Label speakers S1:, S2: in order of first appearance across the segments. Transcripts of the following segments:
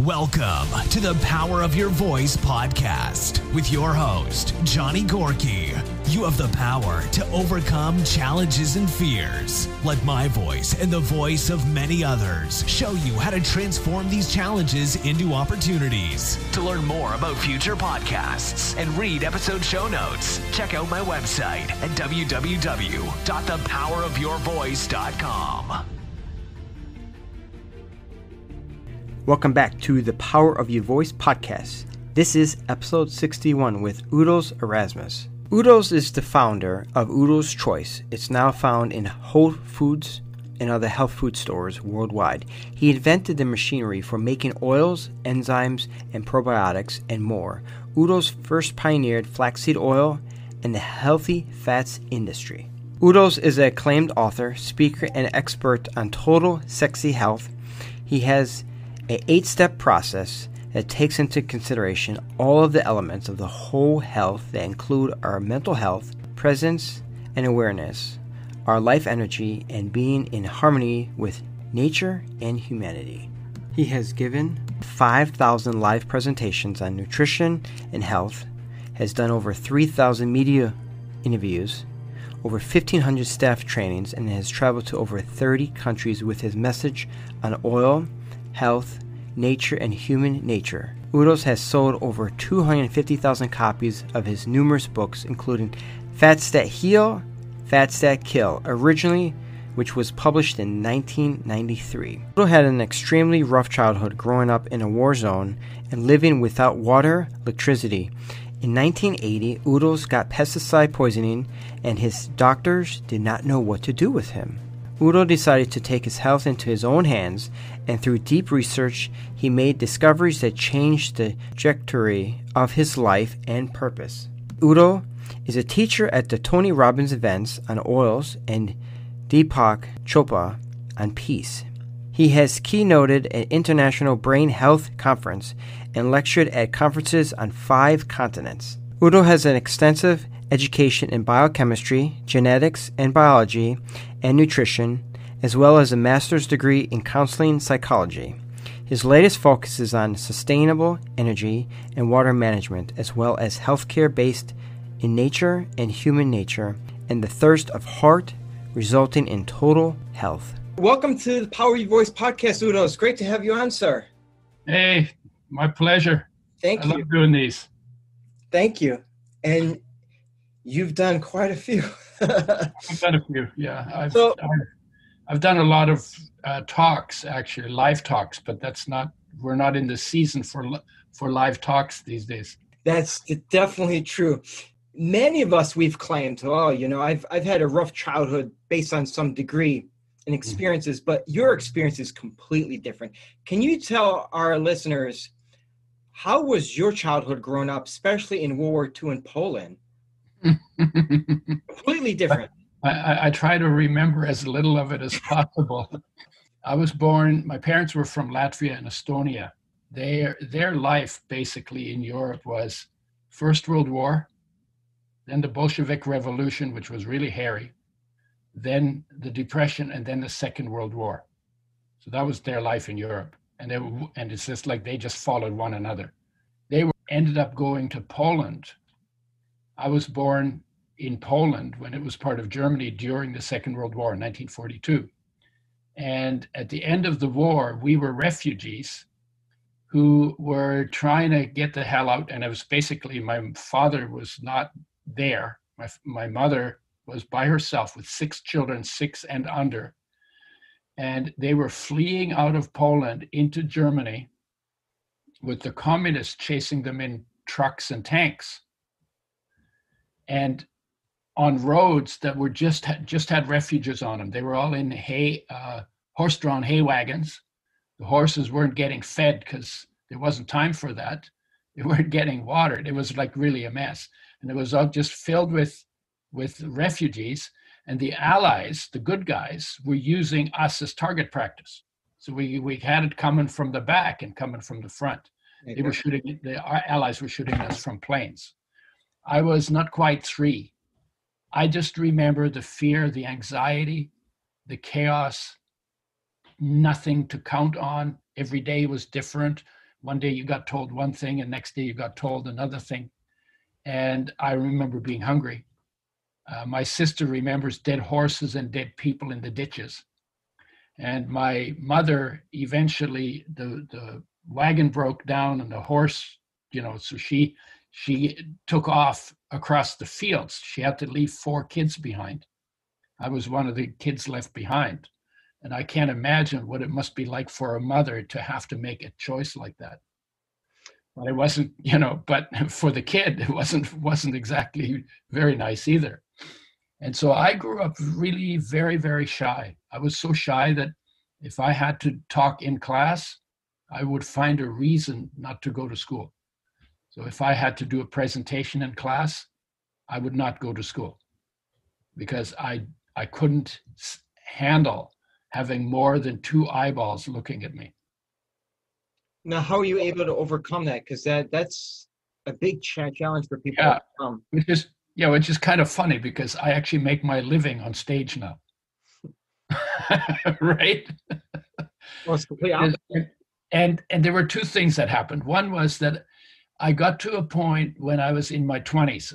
S1: Welcome to the Power of Your Voice podcast with your host, Johnny Gorky. You have the power to overcome challenges and fears. Let my voice and the voice of many others show you how to transform these challenges into opportunities. To learn more about future podcasts and read episode show notes, check out my website at www.thepowerofyourvoice.com.
S2: Welcome back to the Power of Your Voice podcast. This is episode 61 with Udos Erasmus. Udos is the founder of Udo's Choice. It's now found in Whole Foods and other health food stores worldwide. He invented the machinery for making oils, enzymes, and probiotics, and more. Udos first pioneered flaxseed oil and the healthy fats industry. Udos is an acclaimed author, speaker, and expert on total sexy health. He has a eight-step process that takes into consideration all of the elements of the whole health that include our mental health, presence and awareness, our life energy, and being in harmony with nature and humanity. He has given 5,000 live presentations on nutrition and health, has done over 3,000 media interviews, over 1,500 staff trainings, and has traveled to over 30 countries with his message on oil, health, nature, and human nature. Udos has sold over 250,000 copies of his numerous books, including Fats That Heal, Fats That Kill, originally which was published in 1993. Udo had an extremely rough childhood growing up in a war zone and living without water, electricity. In 1980, Udos got pesticide poisoning and his doctors did not know what to do with him. Udo decided to take his health into his own hands, and through deep research, he made discoveries that changed the trajectory of his life and purpose. Udo is a teacher at the Tony Robbins events on oils and Deepak Chopra on peace. He has keynoted an international brain health conference and lectured at conferences on five continents. Udo has an extensive education in biochemistry, genetics and biology, and nutrition, as well as a master's degree in counseling psychology. His latest focus is on sustainable energy and water management, as well as healthcare based in nature and human nature, and the thirst of heart, resulting in total health. Welcome to the Power Your Voice podcast, Udo. It's great to have you on, sir.
S3: Hey, my pleasure.
S2: Thank
S3: I
S2: you.
S3: I love doing these.
S2: Thank you. And you've done quite a few.
S3: I've done a few. Yeah, I've
S2: So-
S3: I've, I've done a lot of uh, talks actually, live talks, but that's not. We're not in the season for for live talks these days.
S2: That's definitely true. Many of us we've claimed, oh, you know, I've I've had a rough childhood based on some degree and experiences, but your experience is completely different. Can you tell our listeners how was your childhood growing up, especially in World War II in Poland? Completely different.
S3: I, I, try to remember as little of it as possible. I was born. My parents were from Latvia and Estonia. Their their life basically in Europe was First World War, then the Bolshevik Revolution, which was really hairy, then the Depression, and then the Second World War. So that was their life in Europe, and they were, and it's just like they just followed one another. They were, ended up going to Poland. I was born in Poland when it was part of Germany during the Second World War in 1942. And at the end of the war, we were refugees who were trying to get the hell out. And it was basically my father was not there. My, my mother was by herself with six children, six and under. And they were fleeing out of Poland into Germany with the communists chasing them in trucks and tanks. And on roads that were just had, just had refuges on them. They were all in hay, uh, horse-drawn hay wagons. The horses weren't getting fed because there wasn't time for that. They weren't getting watered. It was like really a mess, and it was all just filled with with refugees. And the Allies, the good guys, were using us as target practice. So we we had it coming from the back and coming from the front. They were shooting. The our Allies were shooting us from planes. I was not quite three. I just remember the fear, the anxiety, the chaos, nothing to count on. Every day was different. one day you got told one thing and next day you got told another thing and i remember being hungry uh, my sister remembers dead horses and dead people in the ditches and my mother eventually the the wagon broke down and the horse you know so she she took off across the fields. She had to leave four kids behind. I was one of the kids left behind. And i can't imagine what it must be like for a mother to have to make a choice like that. But it wasn't you know but for the kid it wasn't wasn't exactly very nice either. And so I grew up really very, very shy. I was so shy that if I had to talk in class, I would find a reason not to go to school. So if I had to do a presentation in class, I would not go to school because I I couldn't handle having more than two eyeballs looking at me.
S4: Now, how are you able to overcome that? Because that that's a big challenge for people.
S3: Yeah, which is yeah, which is kind of funny because I actually make my living on stage now. right?
S4: Well, it's complete
S3: opposite. And and there were two things that happened. One was that I got to a point when I was in my 20s.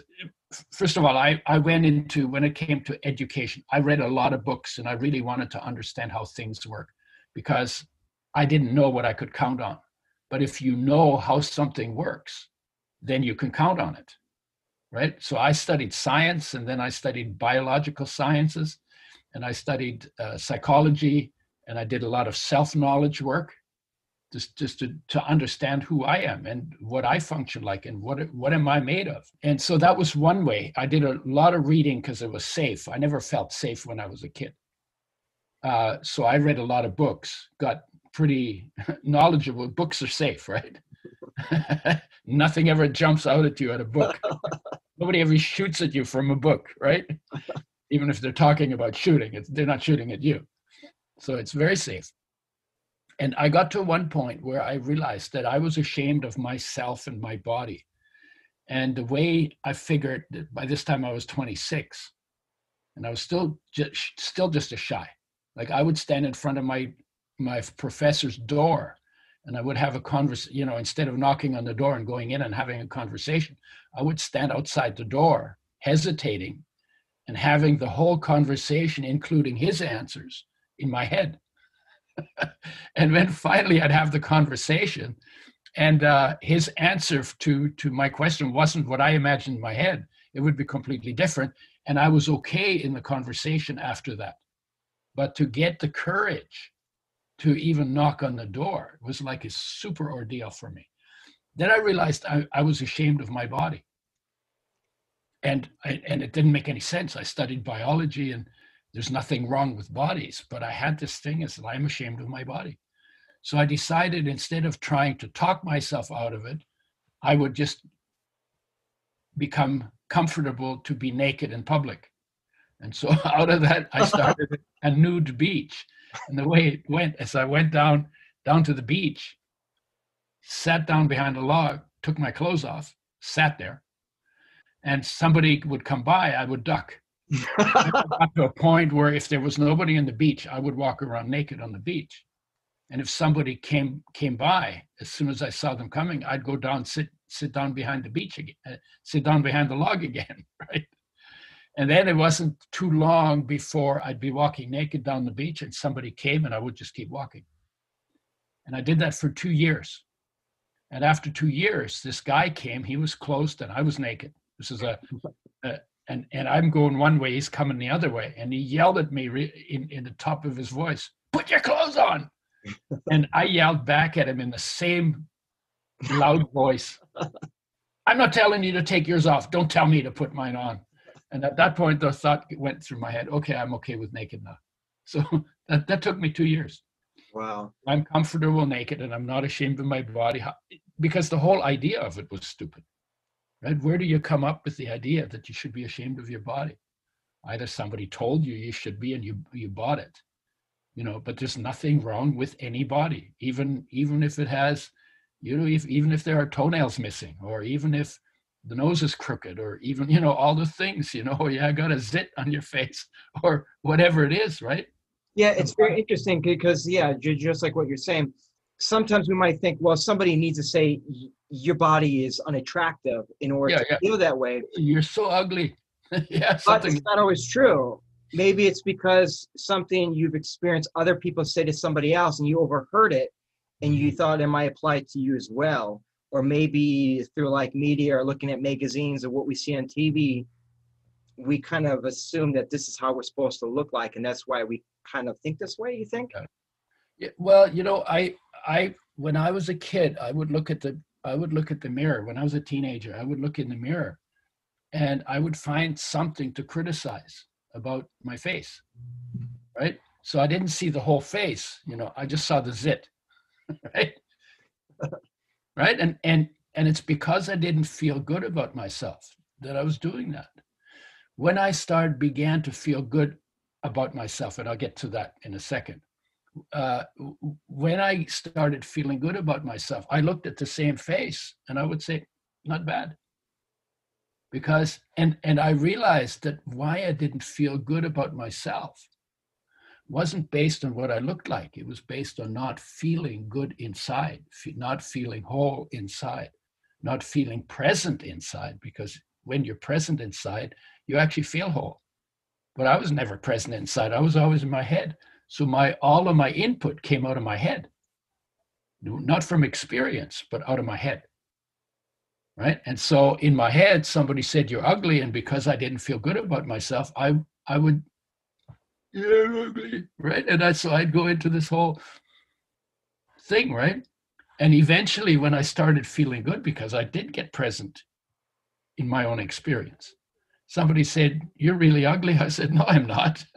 S3: First of all, I, I went into when it came to education, I read a lot of books and I really wanted to understand how things work because I didn't know what I could count on. But if you know how something works, then you can count on it right? So I studied science and then I studied biological sciences and I studied uh, psychology and I did a lot of self knowledge work just, just to, to understand who I am and what I function like and what, what am I made of. And so that was one way. I did a lot of reading because it was safe. I never felt safe when I was a kid. Uh, so I read a lot of books, got pretty knowledgeable. Books are safe, right? Nothing ever jumps out at you at a book. Nobody ever shoots at you from a book, right? Even if they're talking about shooting, it's, they're not shooting at you. So it's very safe. And I got to one point where I realized that I was ashamed of myself and my body. And the way I figured that by this time I was 26, and I was still just, still just a shy. Like I would stand in front of my my professor's door and I would have a conversation, you know, instead of knocking on the door and going in and having a conversation, I would stand outside the door, hesitating and having the whole conversation, including his answers, in my head. and then finally I'd have the conversation, and uh, his answer to, to my question wasn't what I imagined in my head. It would be completely different. And I was okay in the conversation after that. But to get the courage to even knock on the door. Was like a super ordeal for me. Then I realized I, I was ashamed of my body. And, I, and it didn't make any sense. I studied biology and there's nothing wrong with bodies, but I had this thing as I'm ashamed of my body. So I decided instead of trying to talk myself out of it, I would just become comfortable to be naked in public. And so out of that, I started a nude beach and the way it went as I went down down to the beach, sat down behind a log, took my clothes off, sat there, and somebody would come by, I would duck. Got to a point where if there was nobody in the beach, I would walk around naked on the beach. And if somebody came came by, as soon as I saw them coming, I'd go down, sit sit down behind the beach again, uh, sit down behind the log again, right? And then it wasn't too long before I'd be walking naked down the beach and somebody came and I would just keep walking. And I did that for two years. And after two years, this guy came, he was clothed and I was naked. This is a, a and, and I'm going one way, he's coming the other way. And he yelled at me re- in, in the top of his voice, put your clothes on. and I yelled back at him in the same loud voice. I'm not telling you to take yours off. Don't tell me to put mine on. And at that point, the thought went through my head, okay, I'm okay with naked now. So that, that took me two years.
S4: Wow.
S3: I'm comfortable naked and I'm not ashamed of my body because the whole idea of it was stupid. Right? Where do you come up with the idea that you should be ashamed of your body? Either somebody told you you should be and you you bought it. You know, but there's nothing wrong with any body, even even if it has, you know, if, even if there are toenails missing, or even if the nose is crooked or even you know all the things you know yeah I got a zit on your face or whatever it is right
S4: yeah it's very interesting because yeah just like what you're saying sometimes we might think, well, somebody needs to say your body is unattractive in order
S3: Yeah,
S4: to
S3: yeah.
S4: feel that way.
S3: You're so ugly. yeah,
S4: But it's not always true. Maybe it's because something you've experienced other people say to somebody else and you overheard it and
S3: Mm-hmm.
S4: you thought it might apply to you as well. Or maybe through like media or looking at magazines or what we see on TV, we kind of assume that this is how we're supposed to look like. And that's why we kind of think this way, you think?
S3: Yeah, well, you know, I I when I was a kid, I would look at the I would look at the mirror. When I was a teenager, I would look in the mirror and I would find something to criticize about my face. Right? So I didn't see the whole face, you know, I just saw the zit. Right? right? And and and it's because I didn't feel good about myself that I was doing that. When I started began to feel good about myself, and I'll get to that in a second uh, when I started feeling good about myself, I looked at the same face and I would say, not bad. Because, and, and I realized that why I didn't feel good about myself wasn't based on what I looked like. It was based on not feeling good inside, not feeling whole inside, not feeling present inside. Because when you're present inside, you actually feel whole. But I was never present inside. I was always in my head. So my all of my input came out of my head, not from experience, but out of my head. Right. And so in my head, somebody said you're ugly, and because I didn't feel good about myself, I I would you're ugly, right? And I so I'd go into this whole thing, right? And eventually, when I started feeling good, because I did get present in my own experience, somebody said, You're really ugly. I said, No, I'm not.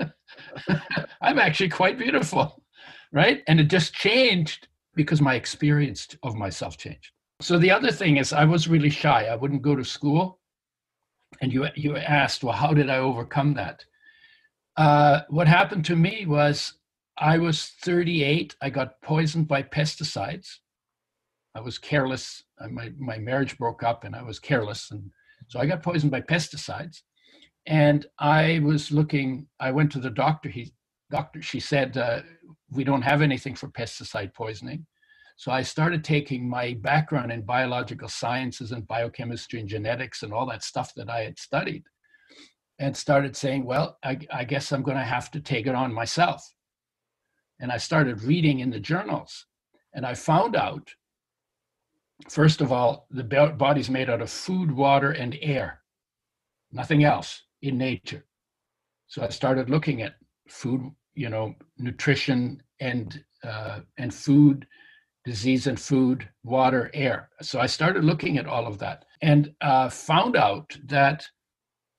S3: I'm actually quite beautiful. Right. And it just changed because my experience of myself changed. So the other thing is I was really shy. I wouldn't go to school. And you you asked, well, how did I overcome that? Uh, what happened to me was I was 38. I got poisoned by pesticides. I was careless. My my marriage broke up, and I was careless, and so I got poisoned by pesticides. And I was looking. I went to the doctor. He doctor. She said uh, we don't have anything for pesticide poisoning. So I started taking my background in biological sciences and biochemistry and genetics and all that stuff that I had studied, and started saying, well, I, I guess I'm going to have to take it on myself. And I started reading in the journals, and I found out First of all, the body's made out of food, water, and air, nothing else in nature. So I started looking at food, you know, nutrition and uh, and food, disease and food, water, air. So I started looking at all of that and uh, found out that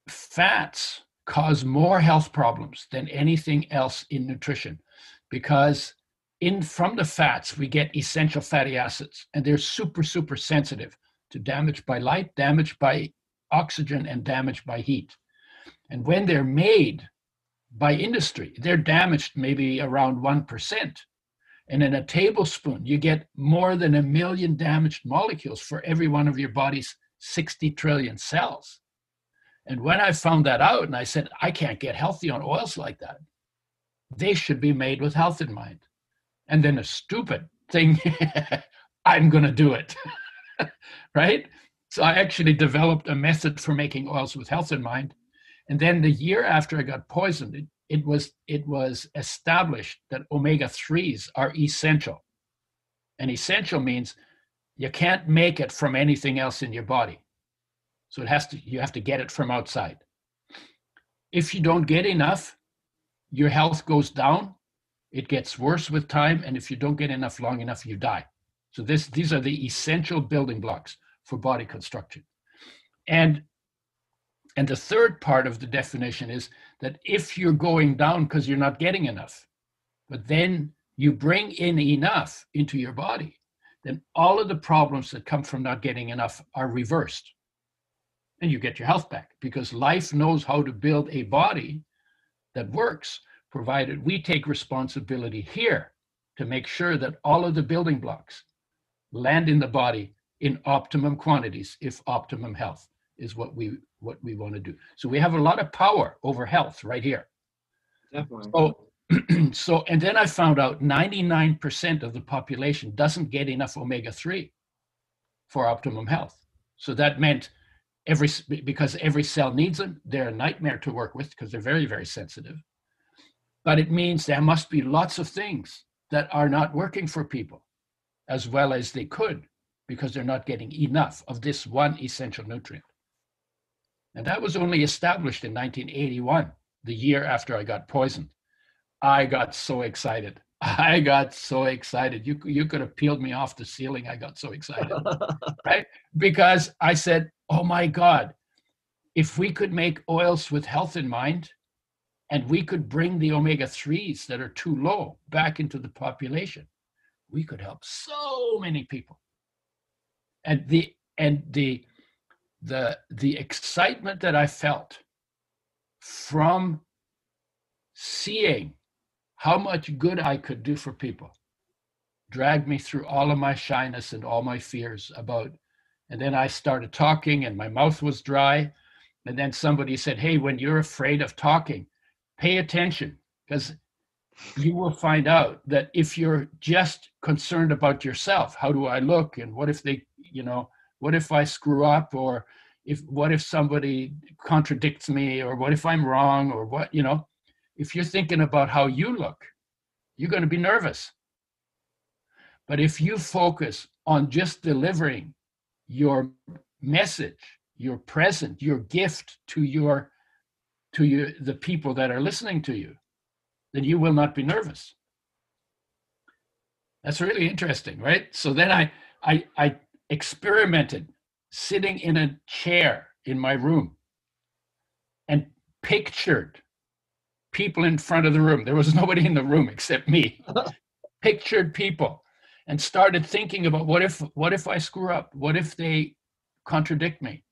S3: fats cause more health problems than anything else in nutrition because in from the fats we get essential fatty acids and they're super super sensitive to damage by light damage by oxygen and damage by heat and when they're made by industry they're damaged maybe around 1% and in a tablespoon you get more than a million damaged molecules for every one of your body's 60 trillion cells. And when i found that out and i said i can't get healthy on oils like that they should be made with health in mind. And then a stupid thing i'm going to do it. Right? So i actually developed a method for making oils with health in mind and then the year after i got poisoned it, it was it was established that omega 3s are essential. And essential means you can't make it from anything else in your body. So it has to you have to get it from outside. If you don't get enough your health goes down it gets worse with time and if you don't get enough long enough you die. So this these are the essential building blocks for body construction. And and the third part of the definition is that if you're going down because you're not getting enough but then you bring in enough into your body then all of the problems that come from not getting enough are reversed. And you get your health back because life knows how to build a body that works provided we take responsibility here to make sure that all of the building blocks land in the body in optimum quantities if optimum health is what we what we want to do so we have a lot of power over health right here
S4: Definitely.
S3: so so, and then I found out 99% of the population doesn't get enough omega 3 for optimum health. So that meant every, because every cell needs them, they're a nightmare to work with because they're very, very sensitive. But it means there must be lots of things that are not working for people as well as they could because they're not getting enough of this one essential nutrient. And that was only established in 1981, the year after I got poisoned. I got so excited. I got so excited. You, you could have peeled me off the ceiling. I got so excited, right? Because I said, oh my God, if we could make oils with health in mind and we could bring the omega 3s that are too low back into the population, we could help so many people. And the, and the, the, the excitement that I felt from seeing how much good I could do for people dragged me through all of my shyness and all my fears about. And then I started talking, and my mouth was dry. And then somebody said, Hey, when you're afraid of talking, pay attention because you will find out that if you're just concerned about yourself, how do I look? And what if they, you know, what if I screw up? Or if, what if somebody contradicts me? Or what if I'm wrong? Or what, you know, if you're thinking about how you look, you're going to be nervous. But if you focus on just delivering your message, your present, your gift to your to you the people that are listening to you, then you will not be nervous. That's really interesting, right? So then I I I experimented sitting in a chair in my room and pictured people in front of the room. There was nobody in the room except me. Pictured people and started thinking about what if what if I screw up? What if they contradict me?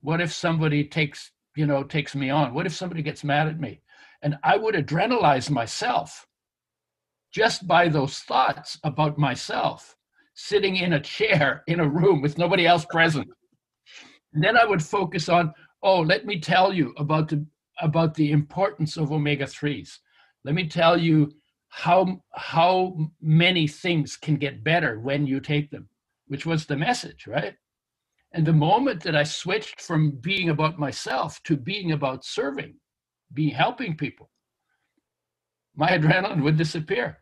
S3: What if somebody takes, you know, takes me on? What if somebody gets mad at me? And I would adrenalize myself just by those thoughts about myself sitting in a chair in a room with nobody else present. And then I would focus on, oh, let me tell you about the about the importance of omega 3s. Let me tell you how, how many things can get better when you take them, which was the message, right? And the moment that I switched from being about myself to being about serving, be helping people, my adrenaline would disappear.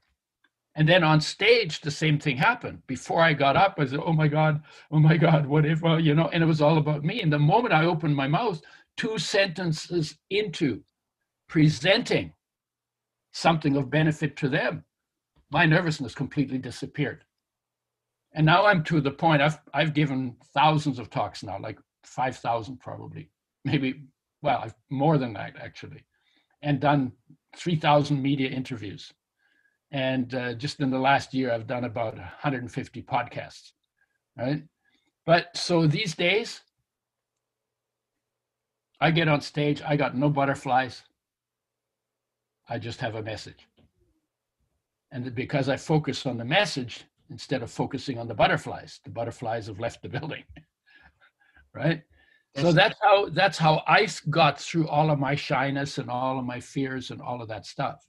S3: And then on stage, the same thing happened. Before I got up, I said, "Oh my God, oh my God, what if?" You know, and it was all about me. And the moment I opened my mouth, two sentences into presenting something of benefit to them, my nervousness completely disappeared. And now I'm to the point I've I've given thousands of talks now, like five thousand probably, maybe well, I've more than that actually, and done three thousand media interviews, and uh, just in the last year I've done about 150 podcasts, right? But so these days I get on stage, I got no butterflies. I just have a message. And because I focus on the message instead of focusing on the butterflies, the butterflies have left the building. right? So that's how that's how I got through all of my shyness and all of my fears and all of that stuff.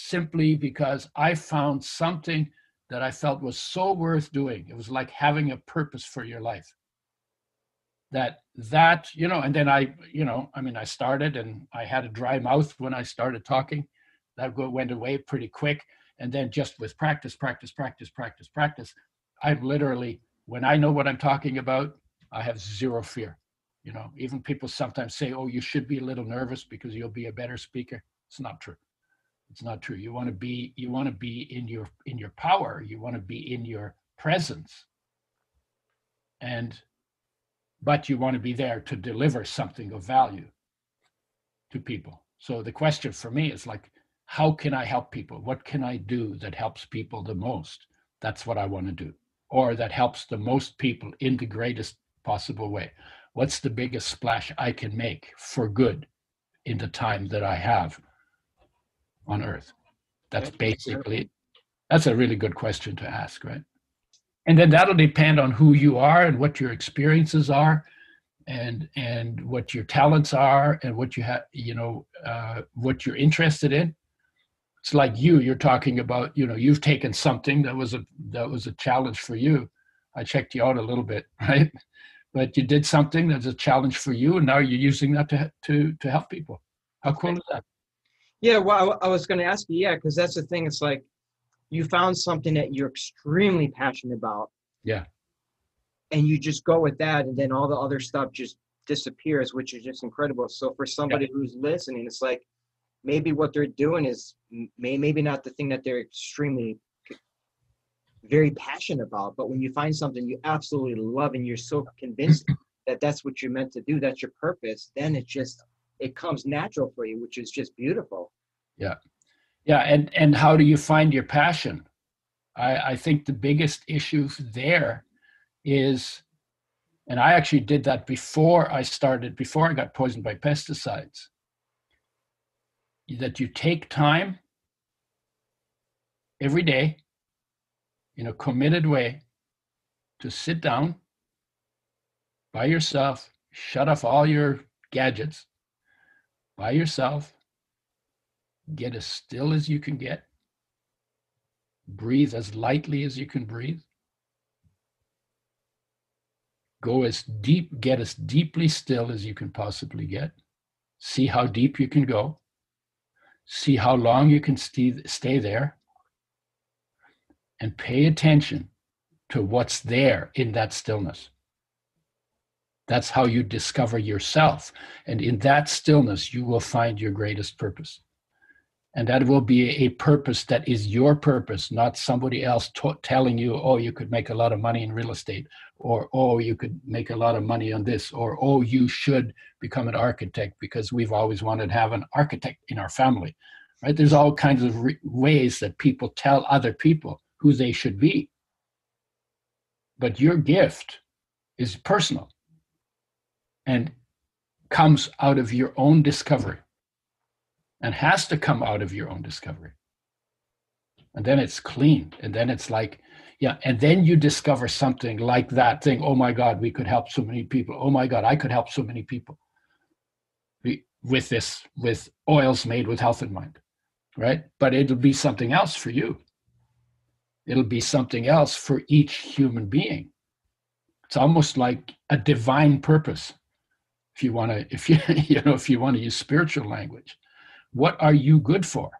S3: Simply because I found something that I felt was so worth doing. It was like having a purpose for your life. That that you know and then i you know i mean i started and i had a dry mouth when i started talking. That went away pretty quick. And then just with practice practice practice practice practice i'm literally when i know what i'm talking about i have zero fear. You know even people sometimes say oh you should be a little nervous because you'll be a better speaker. It's not true it's not true you want to be you want to be in your in your power you want to be in your presence and but you want to be there to deliver something of value to people. So the question for me is like, how can I help people? What can I do that helps people the most? That's what I want to do, or that helps the most people in the greatest possible way. What's the biggest splash I can make for good in the time that I have on earth? That's basically, that's a really good question to ask, right? and then that'll depend on who you are and what your experiences are and and what your talents are and what you have you know uh, what you're interested in. It's like you you're talking about you know you've taken something that was a that was a challenge for you. I checked you out a little bit right? But you did something that's a challenge for you and now you're using that to to to help people. How cool is that
S4: yeah well i, I was going to ask you yeah because that's the thing it's like you found something that you're extremely passionate about.
S3: Yeah.
S4: And you just go with that and then all the other stuff just disappears which is just incredible. So for somebody yeah. who's listening it's like maybe what they're doing is may, maybe not the thing that they're extremely very passionate about but when you find something you absolutely love and you're so convinced that that's what you're meant to do that's your purpose then it just it comes natural for you which is just beautiful.
S3: Yeah. Yeah and and how do you find your passion? I i think the biggest issue there is and i actually did that before i started before i got poisoned by pesticides that you take time every day in a committed way to sit down by yourself, shut off all your gadgets by yourself, get as still as you can get, breathe as lightly as you can breathe, go as deep, get as deeply still as you can possibly get, see how deep you can go see how long you can stay, stay there, and pay attention to what's there in that stillness. That's how you discover yourself. And in that stillness, you will find your greatest purpose. And that will be a purpose that is your purpose, not somebody else t- telling you, oh, you could make a lot of money in real estate, or oh, you could make a lot of money on this, or oh, you should become an architect because we've always wanted to have an architect in our family. Right? There's all kinds of re- ways that people tell other people who they should be. But your gift is personal and comes out of your own discovery and has to come out of your own discovery. And then it's clean. And then it's like, yeah. And then you discover something like that thing. Oh my God, we could help so many people. Oh my God, I could help so many people with this, with oils made with health in mind. Right. But it'll be something else for you. It'll be something else for each human being. It's almost like a divine purpose. If you want to, if you, you know, if you want to use spiritual language what are you good for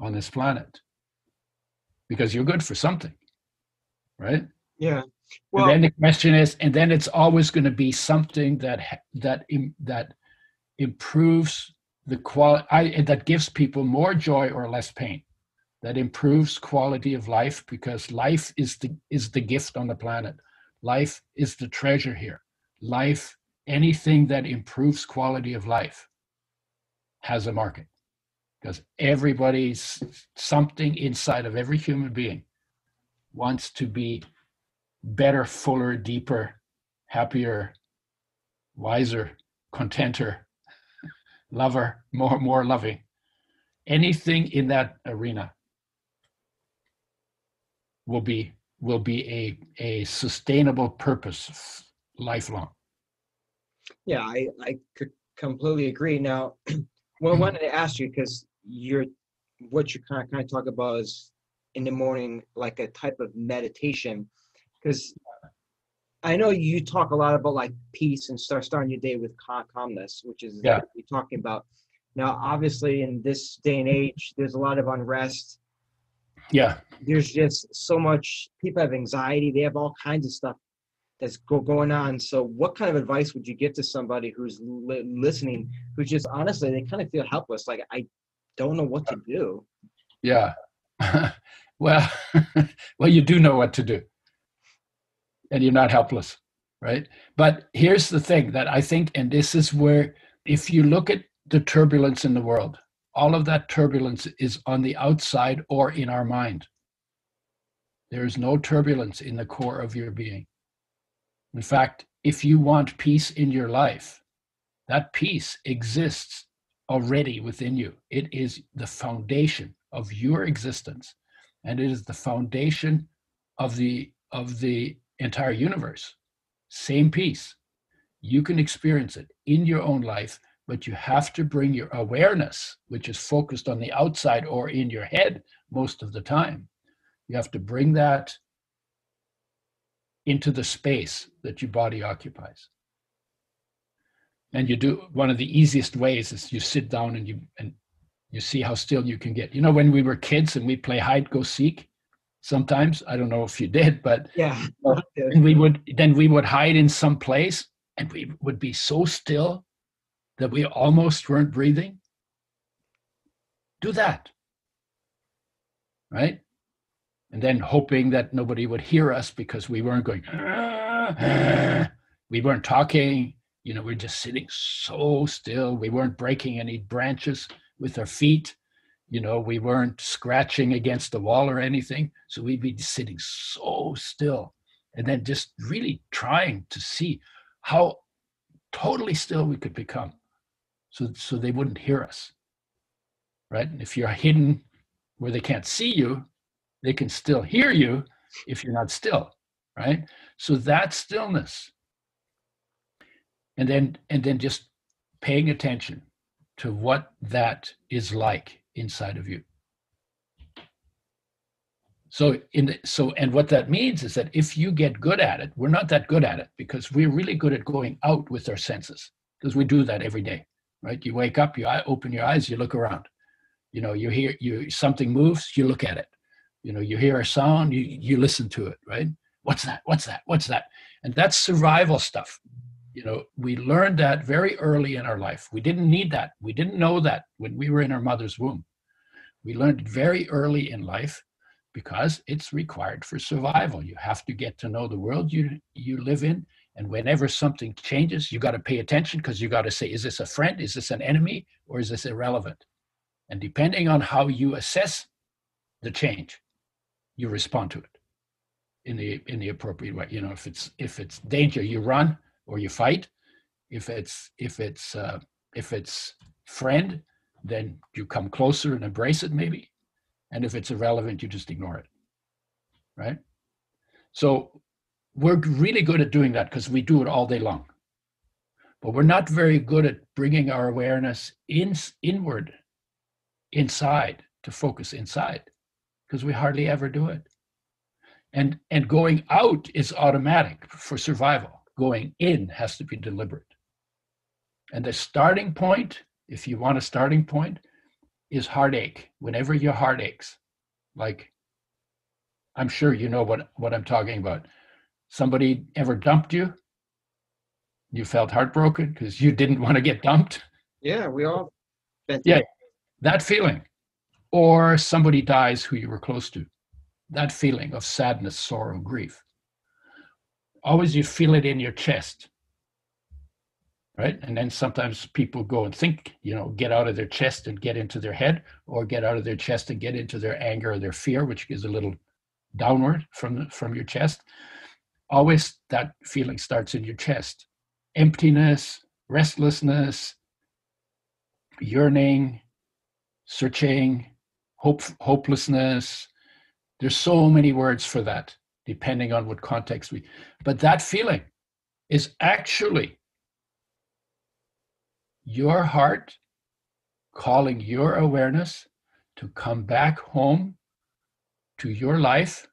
S3: on this planet? Because you're good for something, right?
S4: Yeah.
S3: Well, and then the question is, and then it's always going to be something that that that improves the quality, that gives people more joy or less pain, that improves quality of life because life is the is the gift on the planet. Life is the treasure here. Life, anything that improves quality of life, has a market because everybody's something inside of every human being wants to be better, fuller, deeper, happier, wiser, contenter, lover, more more loving. Anything in that arena will be will be a a sustainable purpose lifelong.
S4: Yeah, I I could completely agree. Now, well, I wanted to ask you because you're what you kind of, kind of talk about is in the morning like a type of meditation because I know you talk a lot about like peace and start starting your day with calm, calmness, which is yeah. what you're talking about. Now, obviously, in this day and age, there's a lot of unrest.
S3: Yeah.
S4: There's just so much. People have anxiety. They have all kinds of stuff that's go, going on. So, what kind of advice would you give to somebody who's li- listening, who just honestly they kind of feel helpless? Like I don't know what to do.
S3: Yeah. well, well, you do know what to do, and you're not helpless, right? But here's the thing that I think, and this is where, if you look at the turbulence in the world, all of that turbulence is on the outside or in our mind. There is no turbulence in the core of your being. In fact, if you want peace in your life, that peace exists already within you. It is the foundation of your existence, and it is the foundation of the of the entire universe. Same peace. You can experience it in your own life but you have to bring your awareness, which is focused on the outside or in your head most of the time, you have to bring that into the space that your body occupies. And you do one of the easiest ways is you sit down and you and you see how still you can get. You know, when we were kids and we play hide go seek, sometimes I don't know if you did, but
S4: yeah, uh,
S3: and we would then we would hide in some place and we would be so still that we almost weren't breathing. Do that, right? And then hoping that nobody would hear us because we weren't going. we weren't talking. You know, we're just sitting so still. We weren't breaking any branches with our feet you know we weren't scratching against the wall or anything so we'd be sitting so still and then just really trying to see how totally still we could become so so they wouldn't hear us right and if you're hidden where they can't see you they can still hear you if you're not still right so that stillness and then and then just paying attention to what that is like inside of you. So in the, so and what that means is that if you get good at it, we're not that good at it because we're really good at going out with our senses because we do that every day, right? You wake up, you open your eyes, you look around. You know, you hear you something moves, you look at it. You know, you hear a sound, you you listen to it, right? What's that? What's that? What's that? And that's survival stuff. You know, we learned that very early in our life. We didn't need that. We didn't know that when we were in our mother's womb. We learned it very early in life because it's required for survival. You have to get to know the world you you live in, and whenever something changes, you got to pay attention because you got to say, is this a friend? Is this an enemy? Or is this irrelevant? And depending on how you assess the change, you respond to it in the in the appropriate way. You know, if it's if it's danger, you run or you fight. If it's if it's uh, if it's friend, then you come closer and embrace it maybe. And if it's irrelevant, you just ignore it. Right? So we're really good at doing that because we do it all day long. But we're not very good at bringing our awareness in, inward, inside, to focus inside, because we hardly ever do it. And, and going out is automatic for survival going in has to be deliberate. And the starting point, if you want a starting point, is heartache. Whenever your heart aches, like I'm sure you know what, what I'm talking about. Somebody ever dumped you? You felt heartbroken because you didn't want to get dumped?
S4: Yeah, we all.
S3: Yeah, that feeling. Or somebody dies who you were close to. That feeling of sadness, sorrow, grief. Always you feel it in your chest. Right? And then sometimes people go and think you know get out of their chest and get into their head or get out of their chest and get into their anger or their fear which is a little downward from from your chest. Always that feeling starts in your chest. Emptiness restlessness yearning searching hope hopelessness. There's so many words for that depending on what context we but that feeling is actually your heart calling your awareness to come back home to your life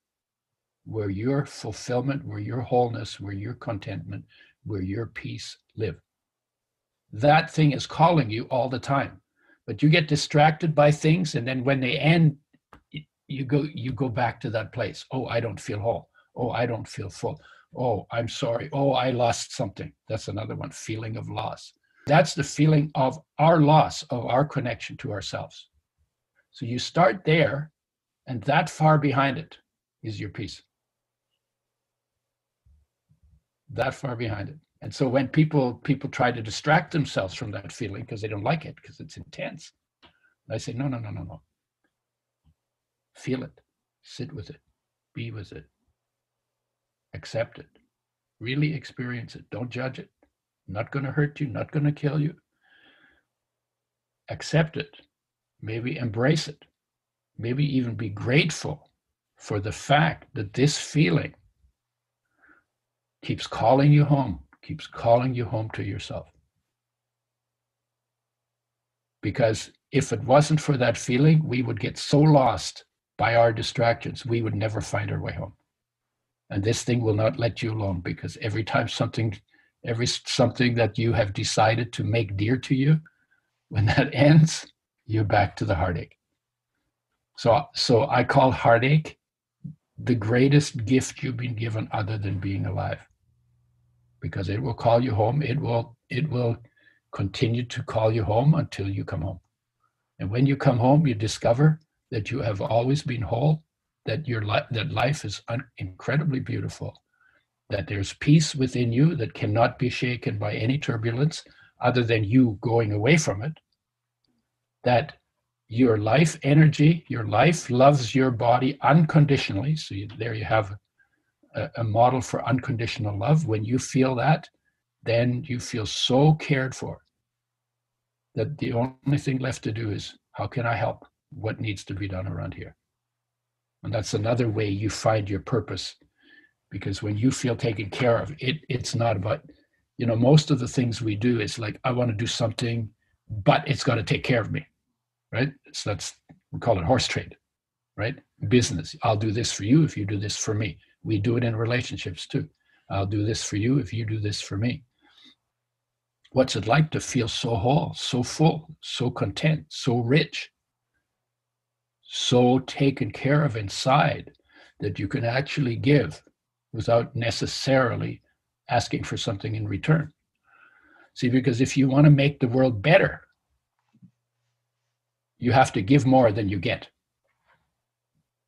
S3: where your fulfillment where your wholeness where your contentment where your peace live. That thing is calling you all the time but you get distracted by things and then when they end you go you go back to that place. Oh i don't feel whole. Oh i don't feel full. Oh i'm sorry. Oh i lost something. That's another one feeling of loss. That's the feeling of our loss of our connection to ourselves. So you start there and that far behind it is your peace. That far behind it and so when people people try to distract themselves from that feeling because they don't like it because it's intense i say no no no no no. Feel it, sit with it, be with it, accept it, really experience it. Don't judge it. Not going to hurt you, not going to kill you. Accept it, maybe embrace it, maybe even be grateful for the fact that this feeling keeps calling you home, keeps calling you home to yourself. Because if it wasn't for that feeling, we would get so lost by our distractions, we would never find our way home. And this thing will not let you alone because every time something, every something that you have decided to make dear to you, when that ends, you're back to the heartache. So, so I call heartache the greatest gift you've been given other than being alive because it will call you home it will it will continue to call you home until you come home and when you come home you discover that you have always been whole that your life that life is un- incredibly beautiful that there's peace within you that cannot be shaken by any turbulence other than you going away from it that your life energy, your life loves your body unconditionally. So you, there you have a, a model for unconditional love. When you feel that, then you feel so cared for that the only thing left to do is how can I help? What needs to be done around here? And that's another way you find your purpose. Because when you feel taken care of, it it's not about, you know, most of the things we do is like, I want to do something, but it's got to take care of me right? So that's we call it horse trade, right? Business. I'll do this for you if you do this for me. We do it in relationships too. I'll do this for you if you do this for me. What's it like to feel so whole, so full, so content, so rich, so taken care of inside that you can actually give without necessarily asking for something in return? See, because if you want to make the world better, you have to give more than you get.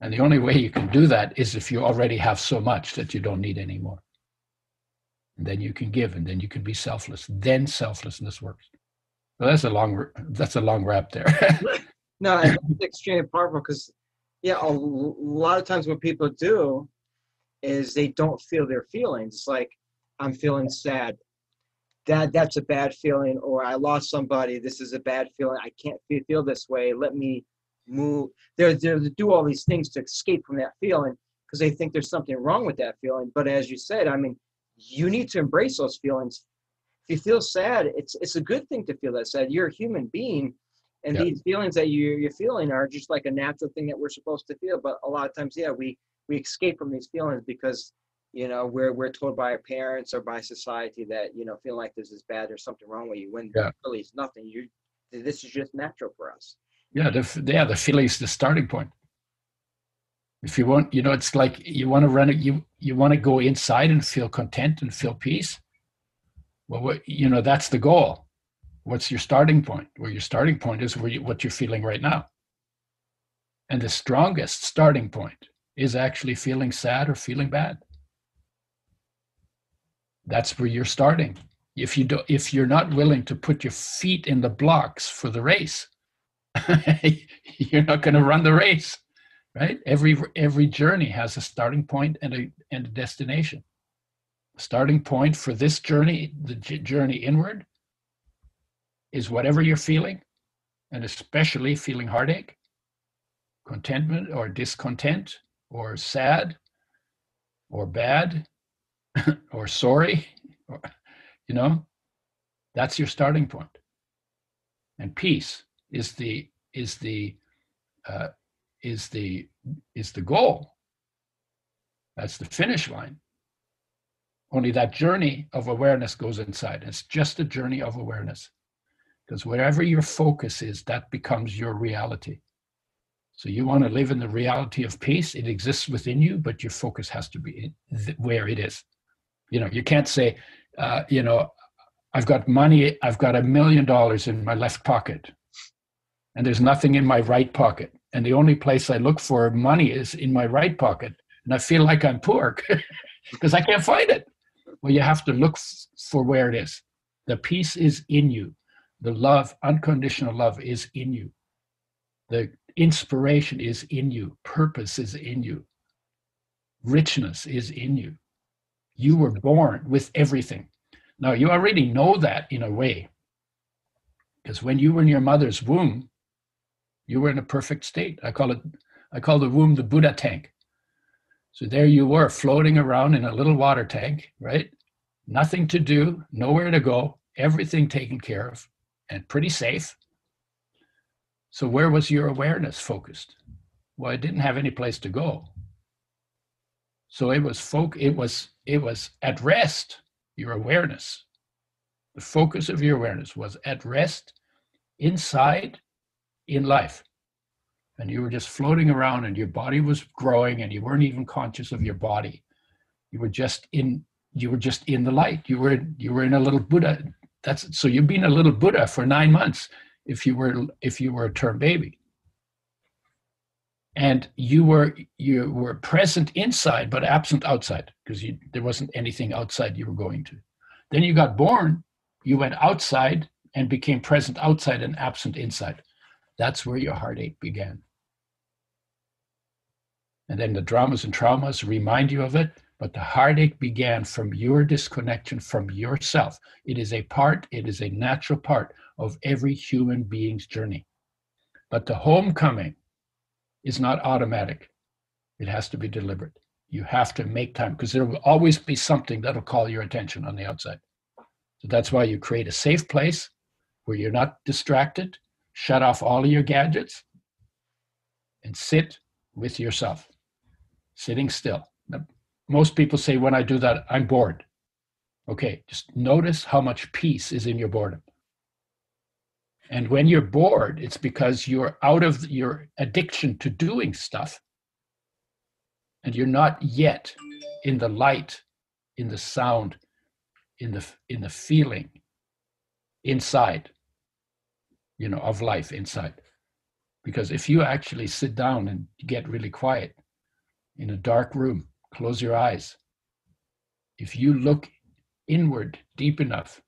S3: And the only way you can do that is if you already have so much that you don't need anymore. And then you can give and then you can be selfless. Then selflessness works. So that's a long that's a long wrap there.
S4: no, it's extremely powerful because yeah, a, lot of times what people do is they don't feel their feelings. It's like I'm feeling sad that that's a bad feeling or i lost somebody this is a bad feeling i can't feel this way let me move they're, they're to do all these things to escape from that feeling because they think there's something wrong with that feeling. But as you said i mean you need to embrace those feelings. If you feel sad it's it's a good thing to feel that sad. You're a human being and yeah. these feelings that you, you're feeling are just like a natural thing that we're supposed to feel. But a lot of times yeah we we escape from these feelings because you know we're we're told by our parents or by society that you know feeling like this is bad or something wrong with you when yeah. really it's nothing. You this is just natural for us
S3: yeah the yeah the feeling is the starting point. If you want you know it's like you want to run it you you want to go inside and feel content and feel peace. Well what, you know that's the goal. What's your starting point? Well your starting point is where you, what you're feeling right now. And the strongest starting point is actually feeling sad or feeling bad. That's where you're starting. If you do, if you're not willing to put your feet in the blocks for the race, you're not going to run the race, right? Every every journey has a starting point and a and a destination. Starting point for this journey, the journey inward, is whatever you're feeling, and especially feeling heartache, contentment or discontent, or sad, or bad, or sorry, or, you know, that's your starting point. And peace is the is the uh, is the is the goal. That's the finish line. Only that journey of awareness goes inside. It's just a journey of awareness. Because wherever your focus is, that becomes your reality. So you want to live in the reality of peace. It exists within you, but your focus has to be where it is. You know, you can't say, uh, you know, I've got money, I've got a million dollars in my left pocket, and there's nothing in my right pocket. And the only place I look for money is in my right pocket. And I feel like I'm poor because I can't find it. Well, you have to look f- for where it is. The peace is in you. The love, unconditional love, is in you. The inspiration is in you. Purpose is in you. Richness is in you. You were born with everything. Now, you already know that in a way, because when you were in your mother's womb, you were in a perfect state. I call it, I call the womb the Buddha tank. So there you were floating around in a little water tank, right? Nothing to do, nowhere to go, everything taken care of, and pretty safe. So where was your awareness focused? Well, it didn't have any place to go. So it was folk it was it was at rest, your awareness. The focus of your awareness was at rest inside in life. And you were just floating around and your body was growing and you weren't even conscious of your body. You were just in you were just in the light. You were you were in a little Buddha. That's so you've been a little Buddha for nine months if you were if you were a term baby and you were you were present inside but absent outside because there wasn't anything outside you were going to then you got born you went outside and became present outside and absent inside that's where your heartache began and then the dramas and traumas remind you of it but the heartache began from your disconnection from yourself it is a part it is a natural part of every human being's journey but the homecoming is not automatic. It has to be deliberate. You have to make time because there will always be something that'll call your attention on the outside. So that's why you create a safe place where you're not distracted, shut off all of your gadgets, and sit with yourself, sitting still. Most people say, when I do that, I'm bored. Okay, just notice how much peace is in your boredom. And when you're bored, it's because you're out of your addiction to doing stuff. And you're not yet in the light, in the sound, in the in the feeling inside, you know, of life inside. Because if you actually sit down and get really quiet in a dark room, close your eyes. If you look inward deep enough,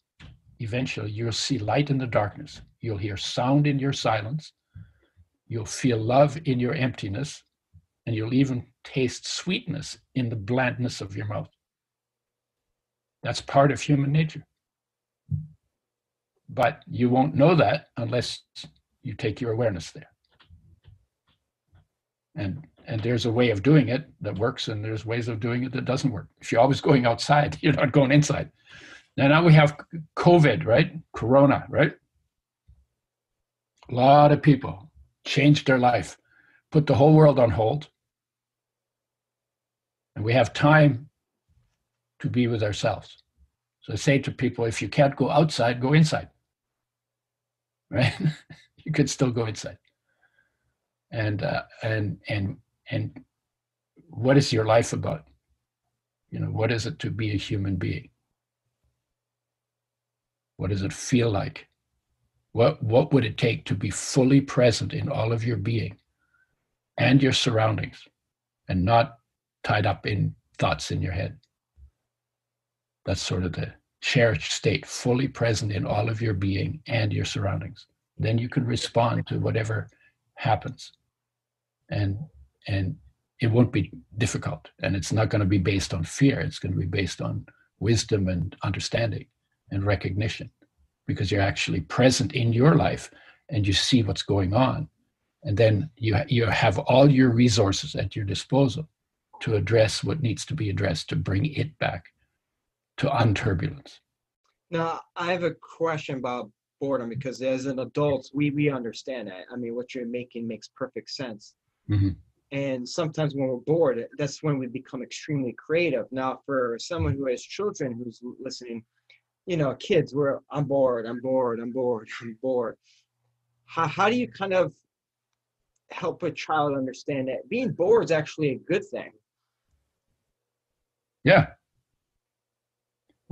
S3: eventually you'll see light in the darkness. You'll hear sound in your silence. You'll feel love in your emptiness. And you'll even taste sweetness in the blandness of your mouth. That's part of human nature. But you won't know that unless you take your awareness there. And and there's a way of doing it that works, and there's ways of doing it that doesn't work. If you're always going outside, you're not going inside. Now, now we have COVID, right? Corona, right? A lot of people changed their life, put the whole world on hold. And we have time to be with ourselves. So I say to people if you can't go outside, go inside. Right? you could still go inside. And uh, and and and what is your life about? You know, what is it to be a human being? What does it feel like? What, what would it take to be fully present in all of your being and your surroundings and not tied up in thoughts in your head? That's sort of the cherished state, fully present in all of your being and your surroundings. Then you can respond to whatever happens. And and it won't be difficult. And it's not going to be based on fear. It's going to be based on wisdom and understanding and recognition because you're actually present in your life and you see what's going on and then you you have all your resources at your disposal to address what needs to be addressed to bring it back to unturbulence
S4: now i have a question about boredom because as an adult we we understand that i mean what you're making makes perfect sense mm-hmm. and sometimes when we're bored that's when we become extremely creative now for someone who has children who's listening you know, kids where I'm bored, I'm bored, I'm bored, I'm bored. How, how do you kind of help a child understand that being bored is actually a good thing?
S3: Yeah.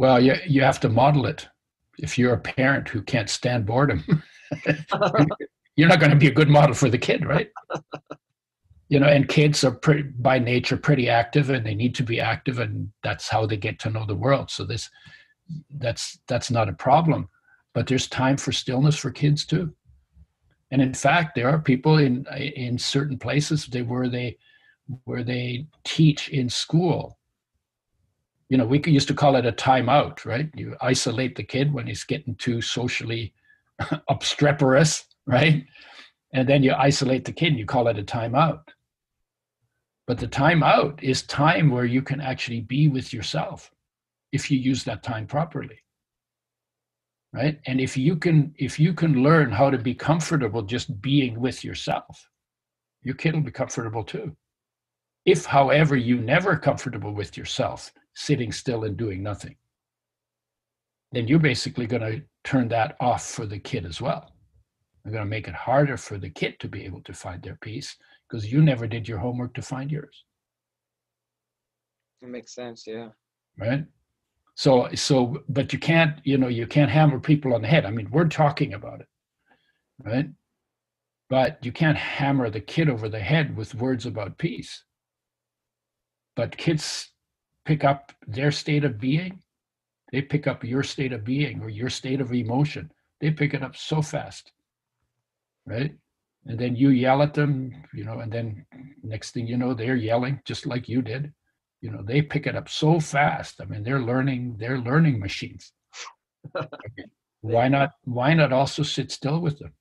S3: Well, you, you have to model it. If you're a parent who can't stand boredom, you're not going to be a good model for the kid, right? you know, and kids are pretty, by nature pretty active and they need to be active and that's how they get to know the world. So this, that's that's not a problem but there's time for stillness for kids too and in fact there are people in in certain places they, where they where they teach in school you know we used to call it a timeout right? You isolate the kid when he's getting too socially obstreperous right? And then you isolate the kid and you call it a timeout. But the timeout is time where you can actually be with yourself if you use that time properly. right? And if you can if you can learn how to be comfortable just being with yourself your kid will be comfortable too. If however you never comfortable with yourself sitting still and doing nothing. Then you're basically going to turn that off for the kid as well. You're going to make it harder for the kid to be able to find their peace because you never did your homework to find yours.
S4: It makes sense yeah.
S3: Right? So so but you can't you know you can't hammer people on the head. I mean we're talking about it. Right? But you can't hammer the kid over the head with words about peace. But kids pick up their state of being? They pick up your state of being or your state of emotion. They pick it up so fast right? And then you yell at them you know and then next thing you know they're yelling just like you did. You know they pick it up so fast. I mean they're learning they're learning machines. Why not why not also sit still with them?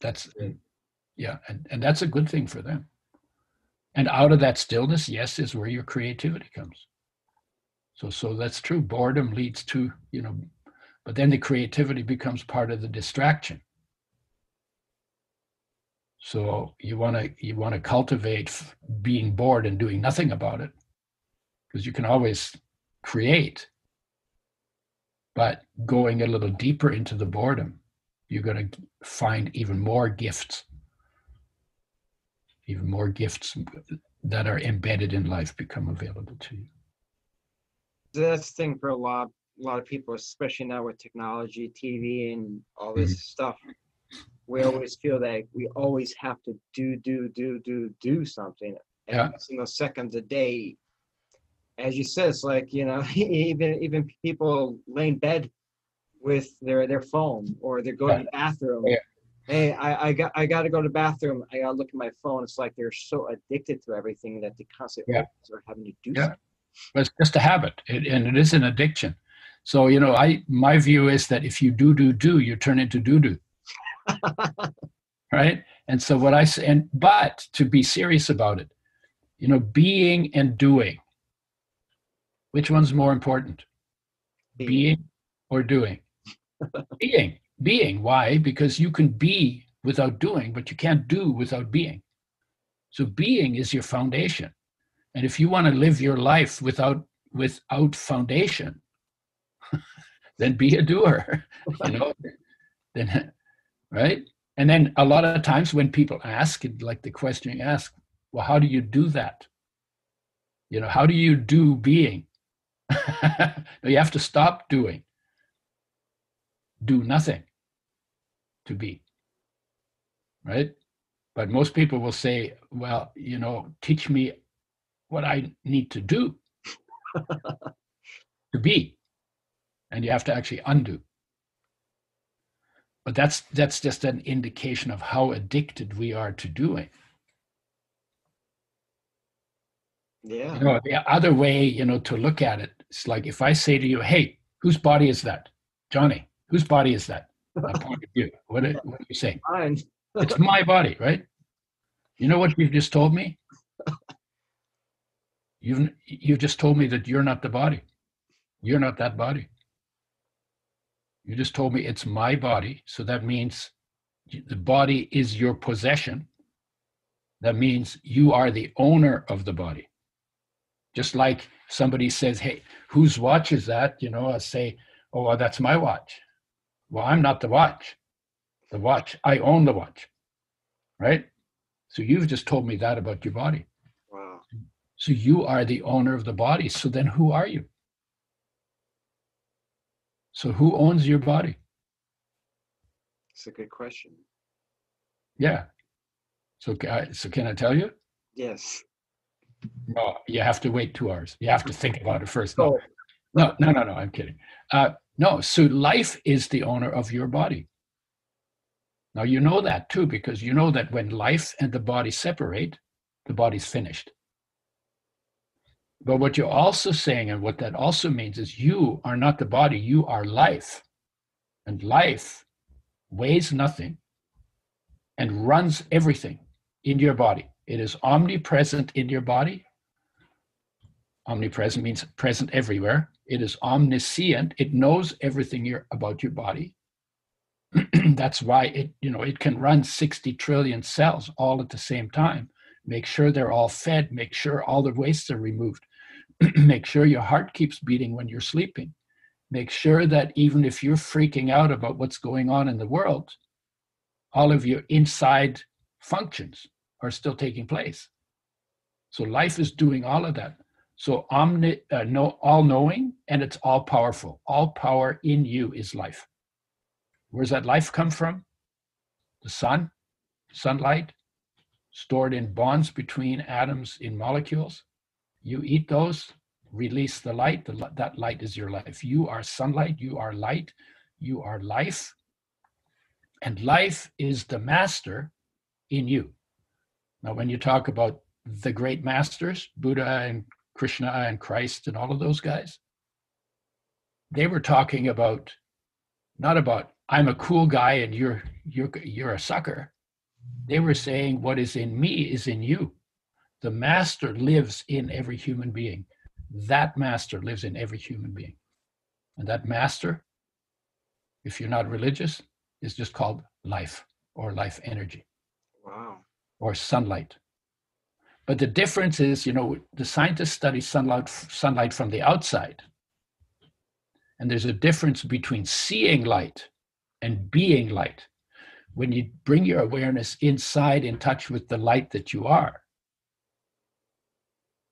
S3: That's yeah. and, and that's a good thing for them and out of that stillness yes is where your creativity comes. So so that's true. Boredom leads to you know but then the creativity becomes part of the distraction. So you want to you want to cultivate being bored and doing nothing about it because you can always create. But going a little deeper into the boredom, you're going to find even more gifts, even more gifts that are embedded in life become available to you.
S4: That's the thing for a lot, a lot of people, especially now with technology, TV, and all this mm-hmm. stuff we always feel that we always have to do, do, do, do, do something. Yeah. Every single seconds a day. As you said, it's like, you know, even even people lay in bed with their their phone or they're going yeah. to the bathroom. Yeah. Hey, I, I got I gotta go to the bathroom. I gotta look at my phone. It's like they're so addicted to everything that they constantly yeah. are having to do yeah. something.
S3: But it's just a habit, it, and it is an addiction. So you know, I my view is that if you do do do, you turn into do do. right? And so what I say, and but to be serious about it, you know, being and doing, which one's more important? Being, being or doing? being, being. Why? Because you can be without doing, but you can't do without being. So being is your foundation. And if you want to live your life without without foundation, then be a doer. you know, then right? And then a lot of times when people ask, like the question you ask, well, how do you do that? You know, how do you do being? you have to stop doing. Do nothing to be. Right? But most people will say, well, you know, teach me what I need to do to be. And you have to actually undo but that's that's just an indication of how addicted we are to doing
S4: yeah
S3: you know the other way you know to look at it it's like if i say to you hey whose body is that johnny whose body is that i point at you what, what do you say
S4: Mine.
S3: it's my body right you know what you've just told me you've you've just told me that you're not the body you're not that body you just told me it's my body. So that means the body is your possession. That means you are the owner of the body. Just like somebody says, Hey, whose watch is that? You know, I say, Oh, well, that's my watch. Well, I'm not the watch. The watch, I own the watch. Right? So you've just told me that about your body.
S4: Wow.
S3: So you are the owner of the body. So then who are you? So who owns your body?
S4: It's a good question.
S3: Yeah. So, so can I tell you?
S4: Yes.
S3: No, you have to wait two hours. You have to think about it first. No, oh. no, no, no, no. I'm kidding. Uh, no. So life is the owner of your body. Now you know that too, because you know that when life and the body separate, the body's finished. But what you're also saying, and what that also means, is you are not the body, you are life. And life weighs nothing and runs everything in your body. It is omnipresent in your body, Omnipresent means present everywhere. It is omniscient. It knows everything about your body. That's why it, you know, it can run 60 trillion cells all at the same time. Make sure they're all fed. Make sure all the wastes are removed. make sure your heart keeps beating when you're sleeping. Make sure that even if you're freaking out about what's going on in the world, all of your inside functions are still taking place. So life is doing all of that. So omni, uh, no, all knowing, and it's all powerful. All power in you is life. Where's that life come from? The sun, sunlight, stored in bonds between atoms in molecules. You eat those, release the light. The, that light is your life. You are sunlight. You are light. You are life. And life is the master in you. Now, when you talk about the great masters, Buddha and Krishna and Christ and all of those guys, they were talking about not about I'm a cool guy and you're you're you're a sucker. They were saying what is in me is in you. The master lives in every human being. That master lives in every human being. And that master, if you're not religious, is just called life or life energy.
S4: Wow.
S3: Or sunlight. But the difference is, you know, the scientists study sunlight, sunlight from the outside. And there's a difference between seeing light and being light. When you bring your awareness inside in touch with the light that you are,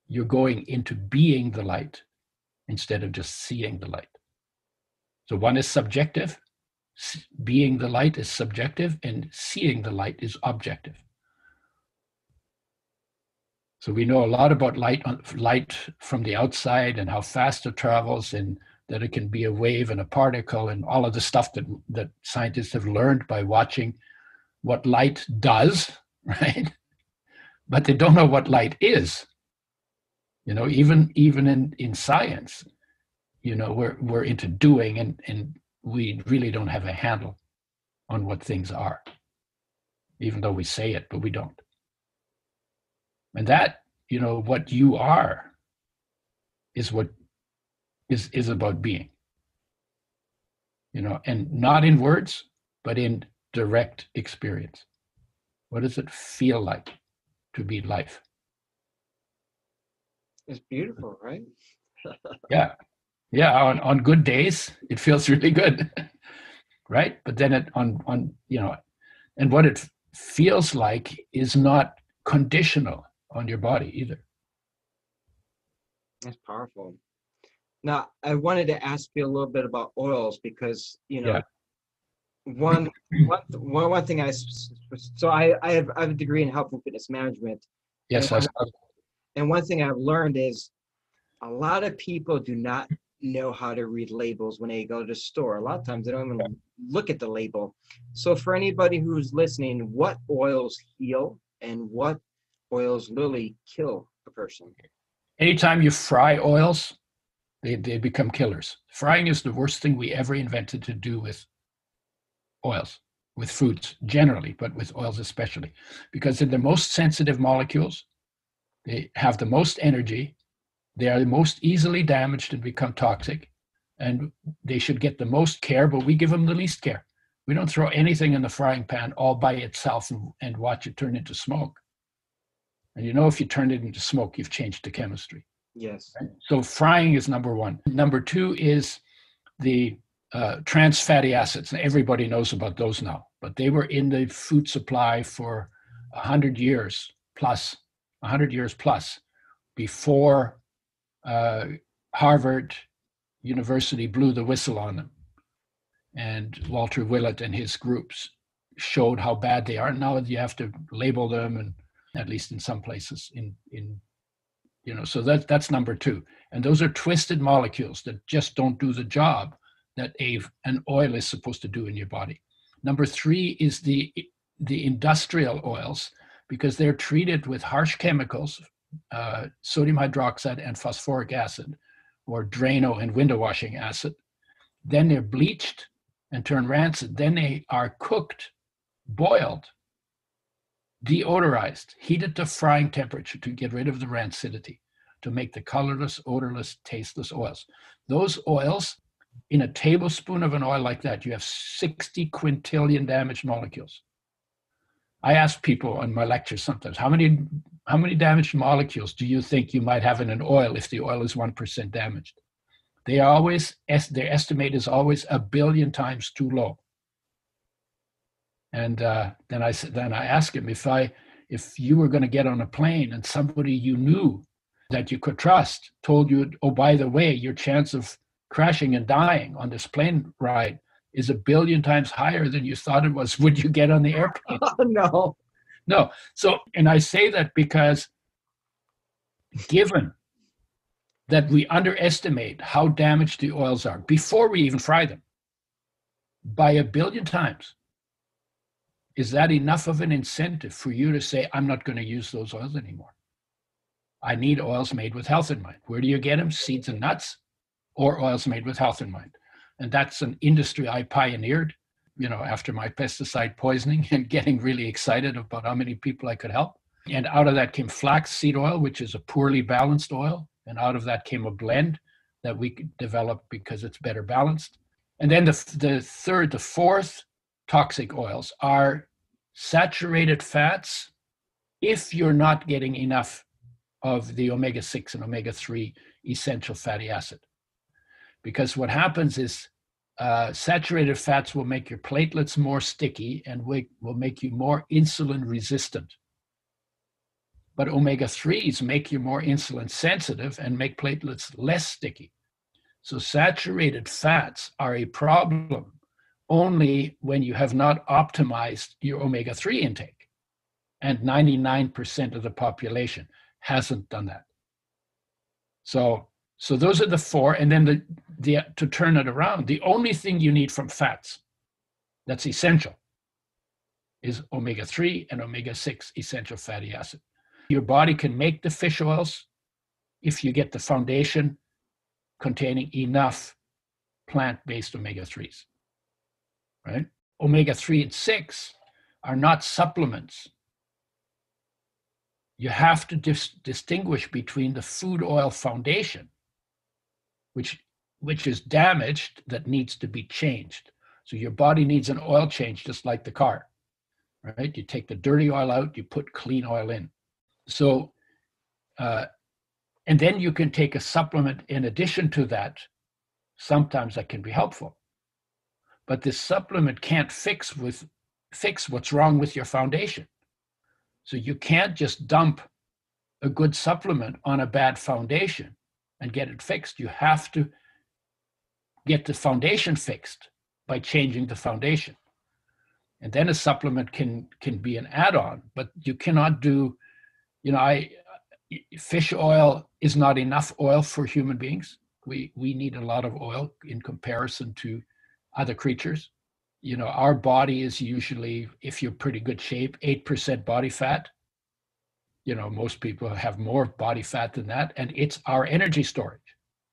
S3: you're going into being the light instead of just seeing the light. So one is subjective, being the light is subjective, and seeing the light is objective. So we know a lot about light, light from the outside and how fast it travels, and that it can be a wave and a particle, and all of the stuff that that scientists have learned by watching what light does, right? But they don't know what light is. You know, even even in in science, you know, we're we're into doing, and and we really don't have a handle on what things are, even though we say it, but we don't. And that, you know, what you are is what is is about being. You know, and not in words, but in direct experience. What does it feel like to be life?
S4: It's beautiful, right?
S3: yeah. Yeah. On, on good days, it feels really good. right. But then it on on, you know, and what it feels like is not conditional on your body either.
S4: That's powerful. Now, I wanted to ask you a little bit about oils because you know, yeah. one, one, one, one thing I so I I have I have a degree in health and fitness management.
S3: Yes,
S4: and, one, and one thing I've learned is a lot of people do not know how to read labels when they go to the store. A lot of times they don't even look at the label. So for anybody who's listening, what oils heal and what oils literally kill a person.
S3: Anytime you fry oils, they, they become killers. Frying is the worst thing we ever invented to do with oils, with foods generally, but with oils especially, because they're the most sensitive molecules. They have the most energy. They are the most easily damaged and become toxic. And they should get the most care, but we give them the least care. We don't throw anything in the frying pan all by itself and, and watch it turn into smoke. And you know, if you turn it into smoke, you've changed the chemistry.
S4: Yes.
S3: Right? So frying is number one. Number two is the uh, trans fatty acids. Everybody knows about those now, but they were in the food supply for 100 years plus, 100 years plus before uh, Harvard University blew the whistle on them. And Walter Willett and his groups showed how bad they are. Now you have to label them and at least in some places in in you know so that that's number two. And those are twisted molecules that just don't do the job that a an oil is supposed to do in your body. Number three is the the industrial oils because they're treated with harsh chemicals uh, sodium hydroxide and phosphoric acid or drano and window washing acid. Then they're bleached and turned rancid. Then they are cooked boiled deodorized, heated to frying temperature to get rid of the rancidity. to make the colorless, odorless, tasteless oils. Those oils, in a tablespoon of an oil like that, you have 60 quintillion damaged molecules. I ask people on my lectures sometimes, how many how many damaged molecules do you think you might have in an oil if the oil is 1% damaged? They always their estimate is always a billion times too low. And uh, then I said, then I asked him if I if you were going to get on a plane and somebody you knew that you could trust told you, oh by the way, your chance of crashing and dying on this plane ride is a billion times higher than you thought it was. Would you get on the airplane?
S4: Oh, no.
S3: No. So, and I say that because given that we underestimate how damaged the oils are before we even fry them by a billion times, is that enough of an incentive for you to say, I'm not going to use those oils anymore? I need oils made with health in mind. Where do you get them? Seeds and nuts or oils made with health in mind. And that's an industry I pioneered, you know, after my pesticide poisoning and getting really excited about how many people I could help. And out of that came flaxseed oil, which is a poorly balanced oil. And out of that came a blend that we could develop because it's better balanced. And then the, the third, the fourth toxic oils are saturated fats if you're not getting enough of the omega 6 and omega 3 essential fatty acid. Because what happens is uh, saturated fats will make your platelets more sticky and will make you more insulin resistant. But omega 3s make you more insulin sensitive and make platelets less sticky. So saturated fats are a problem only when you have not optimized your omega 3 intake. And 99% of the population hasn't done that. So, so those are the four. And then the, the, to turn it around, the only thing you need from fats that's essential is omega 3 and omega 6 essential fatty acid. Your body can make the fish oils if you get the foundation containing enough plant based omega 3s right? Omega 3 and 6 are not supplements. You have to dis- distinguish between the food oil foundation, which, which is damaged that needs to be changed. So your body needs an oil change just like the car, right? You take the dirty oil out, you put clean oil in. So, uh, and then you can take a supplement in addition to that. Sometimes that can be helpful but this supplement can't fix with fix what's wrong with your foundation. So you can't just dump a good supplement on a bad foundation and get it fixed. You have to get the foundation fixed by changing the foundation. And then a supplement can can be an add-on, but you cannot do, you know, I fish oil is not enough oil for human beings. We we need a lot of oil in comparison to other creatures. You know, our body is usually, if you're pretty good shape, 8% body fat. You know, most people have more body fat than that, and it's our energy storage.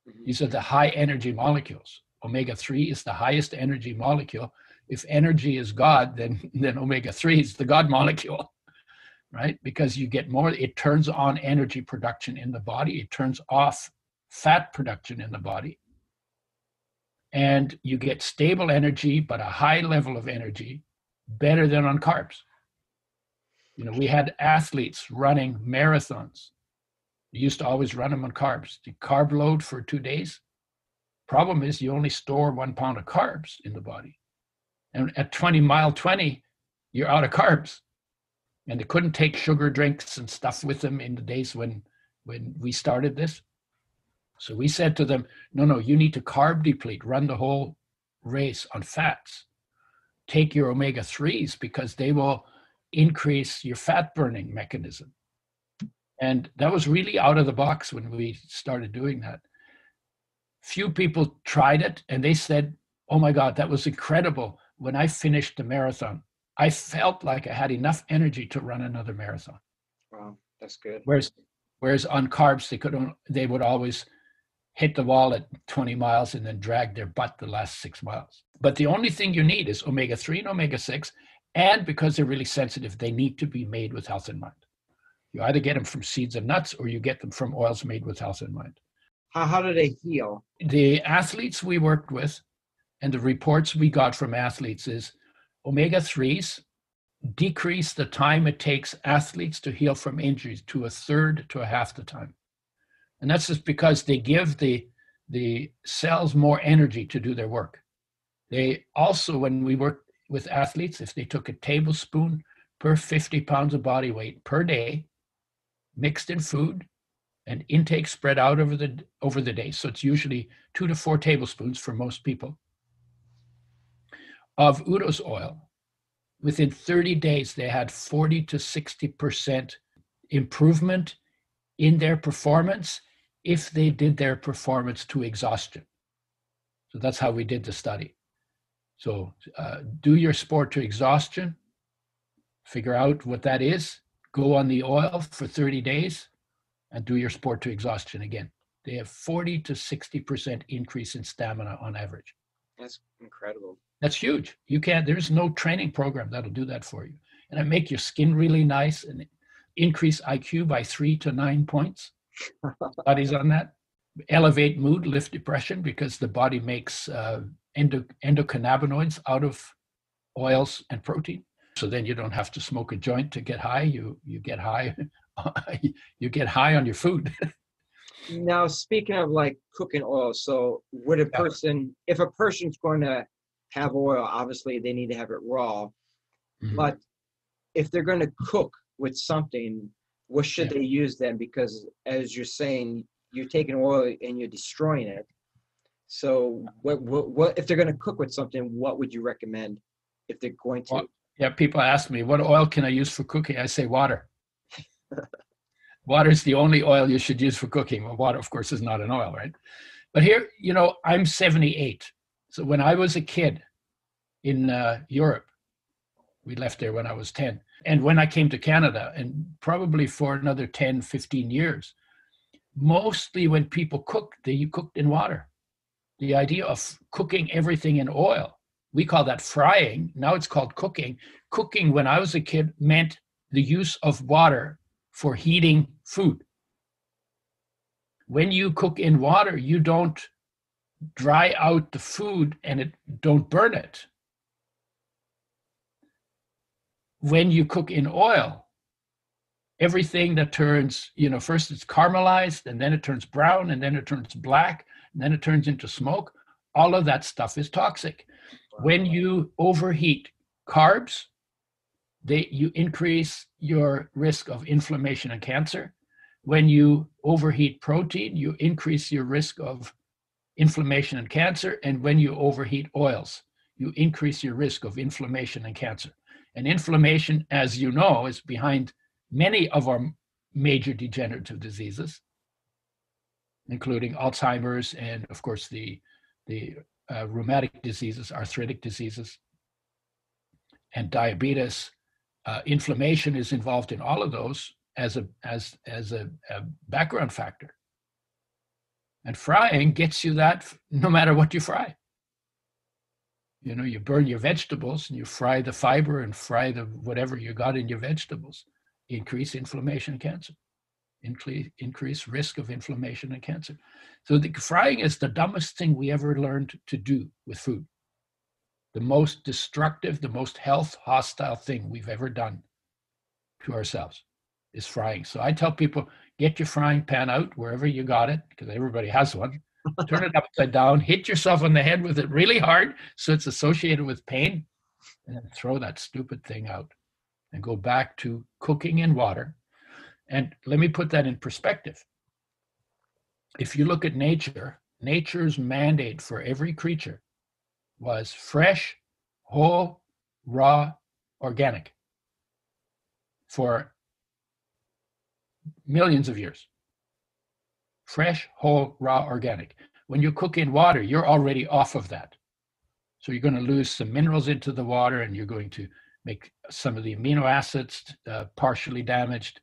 S3: Mm-hmm. These are the high energy molecules. Omega 3 is the highest energy molecule. If energy is God, then, then omega 3 is the God molecule, right? Because you get more, it turns on energy production in the body, it turns off fat production in the body and you get stable energy, but a high level of energy, better than on carbs. You know, we had athletes running marathons. You used to always run them on carbs. The carb load for two days. Problem is, you only store one pound of carbs in the body. And at 20 mile 20, you're out of carbs. And they couldn't take sugar drinks and stuff with them in the days when, when we started this. So we said to them, no, no, you need to carb deplete, run the whole race on fats. Take your omega 3s because they will increase your fat burning mechanism. And that was really out of the box when we started doing that. Few people tried it and they said, oh my God, that was incredible. When I finished the marathon, I felt like I had enough energy to run another marathon.
S4: Wow, that's good.
S3: Whereas, whereas on carbs, they could they would always hit the wall at 20 miles and then drag their butt the last six miles. But the only thing you need is omega 3 and omega 6. And because they're really sensitive, they need to be made with health in mind. You either get them from seeds and nuts or you get them from oils made with health in mind.
S4: How, how do they heal?
S3: The athletes we worked with and the reports we got from athletes is omega 3s decrease the time it takes athletes to heal from injuries to a third to a half the time. And that's just because they give the, the cells more energy to do their work. They also, when we work with athletes, if they took a tablespoon per 50 pounds of body weight per day, mixed in food and intake spread out over the over the day so it's usually two to four tablespoons for most people of udo's oil within 30 days they had 40 to 60 percent improvement in their performance if they did their performance to exhaustion so that's how we did the study so uh, do your sport to exhaustion figure out what that is go on the oil for 30 days and do your sport to exhaustion again. They have 40 to 60% increase in stamina on average.
S4: That's incredible.
S3: That's huge. You can't, there's no training program that'll do that for you. And it make your skin really nice and increase IQ by three to nine points. Studies on that. Elevate mood, lift depression because the body makes uh, endo, endocannabinoids out of oils and protein. So then you don't have to smoke a joint to get high. You you get high, you get high on your food.
S4: now speaking of like cooking oil, so would a person, if a person's going to have oil, obviously they need to have it raw. Mm-hmm. But if they're going to cook with something, what should yeah. they use then? Because as you're saying, you're taking oil and you're destroying it. So what, what, what if they're going to cook with something? What would you recommend if they're going to?
S3: Well, yeah, people ask me, what oil can I use for cooking? I say water. water is the only oil you should use for cooking. Well, water, of course, is not an oil, right? But here, you know, I'm 78. So when I was a kid in uh, Europe, we left there when I was 10. And when I came to Canada, and probably for another 10, 15 years, mostly when people cooked, they cooked in water. The idea of cooking everything in oil we call that frying. Now it's called cooking. Cooking, when I was a kid, meant the use of water for heating food. When you cook in water, you don't dry out the food and it don't burn it. When you cook in oil, everything that turns, you know, first it's caramelized and then it turns brown and then it turns black and then it turns into smoke. All of that stuff is toxic. When you overheat carbs, they, you increase your risk of inflammation and cancer. When you overheat protein, you increase your risk of inflammation and cancer. And when you overheat oils, you increase your risk of inflammation and cancer. And inflammation, as you know, is behind many of our major degenerative diseases, including Alzheimer's and, of course, the, the uh, rheumatic diseases, arthritic diseases, and diabetes. Uh, inflammation is involved in all of those as a as as a, a, background factor. And frying gets you that no matter what you fry. You know, you burn your vegetables and you fry the fiber and fry the whatever you got in your vegetables, increase inflammation and cancer increase, increase risk of inflammation and cancer. So the frying is the dumbest thing we ever learned to do with food. The most destructive, the most health hostile thing we've ever done to ourselves is frying. So I tell people, get your frying pan out wherever you got it, because everybody has one. Turn it upside down, hit yourself on the head with it really hard so it's associated with pain, and then throw that stupid thing out and go back to cooking in water and let me put that in perspective. If you look at nature, nature's mandate for every creature was fresh, whole, raw, organic for millions of years. Fresh, whole, raw, organic. When you cook in water, you're already off of that. So you're going to lose some minerals into the water and you're going to make some of the amino acids uh, partially damaged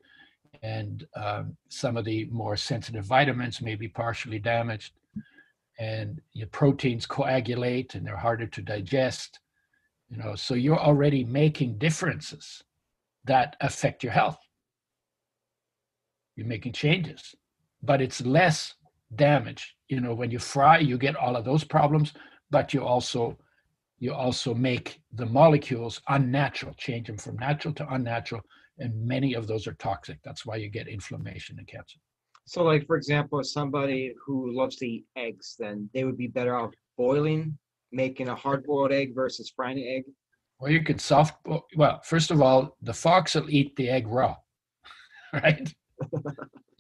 S3: and um, some of the more sensitive vitamins may be partially damaged and your proteins coagulate and they're harder to digest you know so you're already making differences that affect your health You're making changes, but it's less damage. You know, when you fry, you get all of those problems, but you also you also make the molecules unnatural, change them from natural to unnatural, and many of those are toxic. That's why you get inflammation and cancer.
S4: So, like for example, somebody who loves to eat eggs, then they would be better off boiling, making a hard-boiled egg versus frying an egg.
S3: Well, you could soft. Well, first of all, the fox will eat the egg raw, right?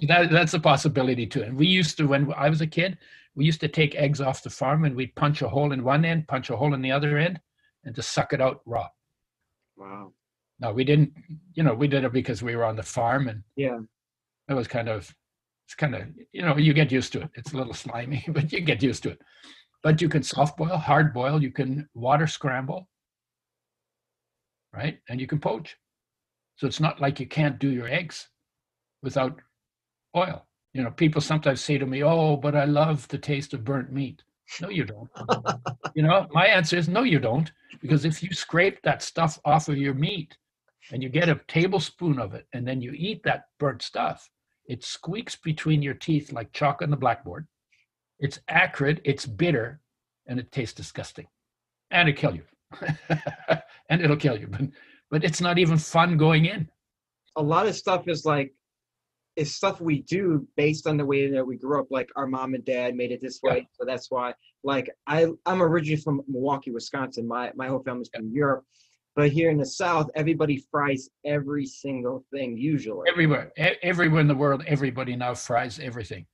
S3: that, that's a possibility too. And we used to, when I was a kid, we used to take eggs off the farm and we'd punch a hole in one end, punch a hole in the other end, and just suck it out raw.
S4: Wow.
S3: No, we didn't. You know, we did it because we were on the farm, and
S4: yeah,
S3: it was kind of, it's kind of, you know, you get used to it. It's a little slimy, but you get used to it. But you can soft boil, hard boil, you can water scramble, right? And you can poach. So it's not like you can't do your eggs without oil. You know, people sometimes say to me, "Oh, but I love the taste of burnt meat." No, you don't. you know, my answer is no, you don't, because if you scrape that stuff off of your meat and you get a tablespoon of it and then you eat that burnt stuff, it squeaks between your teeth like chalk on the blackboard. It's acrid, it's bitter, and it tastes disgusting, and it kill you, and it'll kill you. But but it's not even fun going in.
S4: A lot of stuff is like it's stuff we do based on the way that we grew up. Like our mom and dad made it this way, yeah. so that's why. Like I, I'm originally from Milwaukee, Wisconsin. My my whole family's from yeah. Europe, but here in the South, everybody fries every single thing. Usually,
S3: everywhere, everywhere in the world, everybody now fries everything.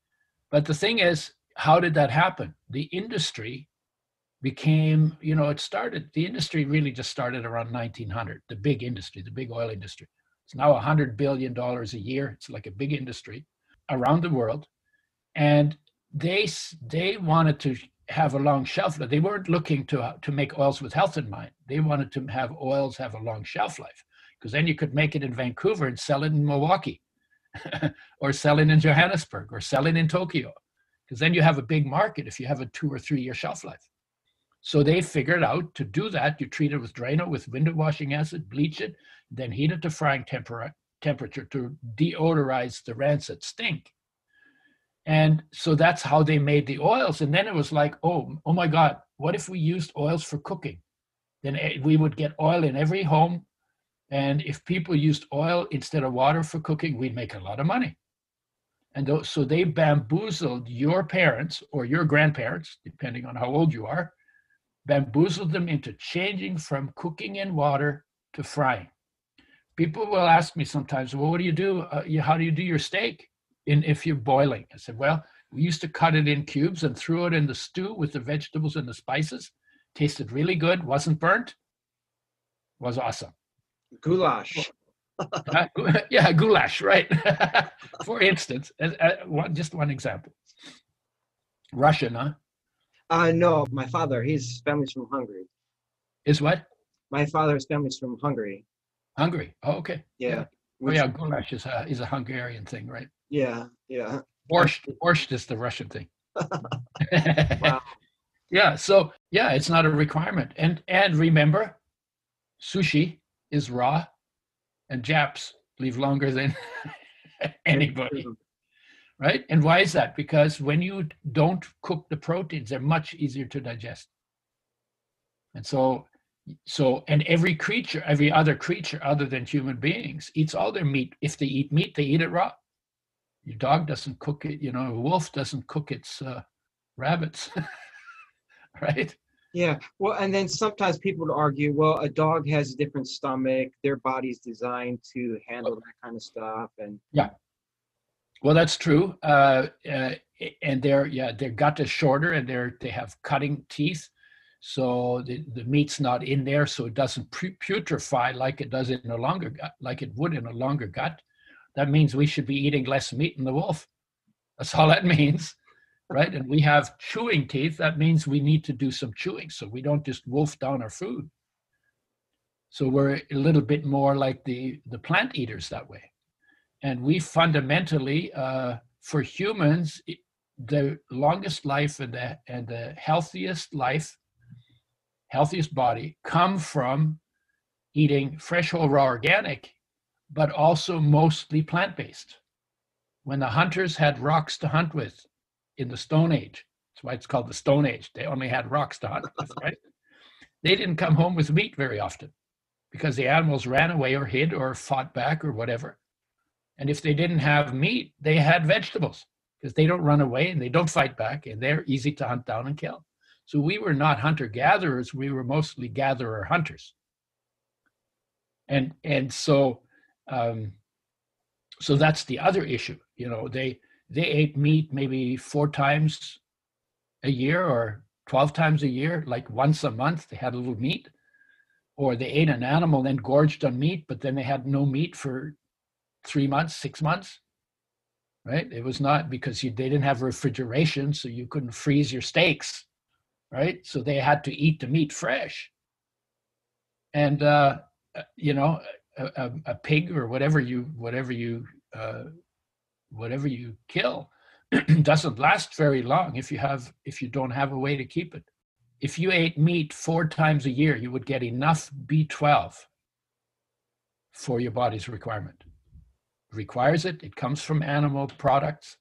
S3: But the thing is, how did that happen? The industry became, you know, it started. The industry really just started around 1900. The big industry, the big oil industry it's now $100 billion a year. It's like a big industry around the world. And they, they wanted to have a long shelf life. They weren't looking to, to make oils with health in mind. They wanted to have oils have a long shelf life because then you could make it in Vancouver and sell it in Milwaukee or sell it in Johannesburg or sell it in Tokyo because then you have a big market if you have a two or three year shelf life. So they figured out to do that, you treat it with Drano with window washing acid, bleach it, then heat it to frying tempera- temperature to deodorize the rancid stink. And so that's how they made the oils. And then it was like, oh, oh my God, what if we used oils for cooking? Then eh, we would get oil in every home. And if people used oil instead of water for cooking, we'd make a lot of money. And so they bamboozled your parents or your grandparents, depending on how old you are, bamboozled them into changing from cooking in water to frying. People will ask me sometimes, well, what do you do? Uh, you, how do you do your steak in, if you're boiling? I said, well, we used to cut it in cubes and threw it in the stew with the vegetables and the spices. Tasted really good, wasn't burnt, was awesome.
S4: Goulash.
S3: uh, yeah, goulash, right. For instance, uh, one, just one example. Russian, huh?
S4: Uh, no, my father, his family's from Hungary.
S3: Is what?
S4: My father's family's from Hungary.
S3: Hungary. Oh, okay.
S4: Yeah.
S3: yeah. Oh, yeah, goulash is a, is a Hungarian thing, right?
S4: Yeah, yeah.
S3: Borscht, borscht is the Russian thing. wow. Yeah, so yeah, it's not a requirement. And and remember, sushi is raw, and Japs leave longer than anybody right? And why is that? Because when you don't cook the proteins, they're much easier to digest. And so, so, and every creature, every other creature other than human beings eats all their meat. If they eat meat, they eat it raw. Your dog doesn't cook it, you know, a wolf doesn't cook its uh, rabbits, right?
S4: Yeah. Well, and then sometimes people would argue, well, a dog has a different stomach, their body's designed to handle that kind of stuff. And
S3: yeah, well, that's true. Uh, uh, and their yeah, their gut is shorter, and they're they have cutting teeth, so the, the meat's not in there, so it doesn't putrefy like it does in a longer gut, like it would in a longer gut. That means we should be eating less meat in the wolf. That's all that means, right? And we have chewing teeth. That means we need to do some chewing, so we don't just wolf down our food. So we're a little bit more like the the plant eaters that way and we fundamentally, uh, for humans, the longest life and the, and the healthiest life, healthiest body come from eating fresh, whole, raw, organic, but also mostly plant based. when the hunters had rocks to hunt with in the Stone Age, that's why it's called the Stone Age. They only had rocks to hunt with, right? They didn't come home with meat very often because the animals ran away or hid or fought back or whatever. And if they didn't have meat, they had vegetables because they don't run away and they don't fight back and they're easy to hunt down and kill. So we were not hunter gatherers, we were mostly gatherer hunters. And and so um, so that's the other issue. You know, they they ate meat maybe four times a year or 12 times a year, like once a month, they had a little meat. Or they ate an animal, then gorged on meat, but then they had no meat for three months, six months. Right? It was not because you, they didn't have refrigeration, so you couldn't freeze your steaks. Right? So they had to eat the meat fresh. And, uh, uh you know, a, a, pig or whatever you, whatever you, uh, whatever you kill doesn't last very long if you have if you don't have a way to keep it if you ate meat four times a year you would get enough b12 for your body's requirement requires it. It comes from animal products.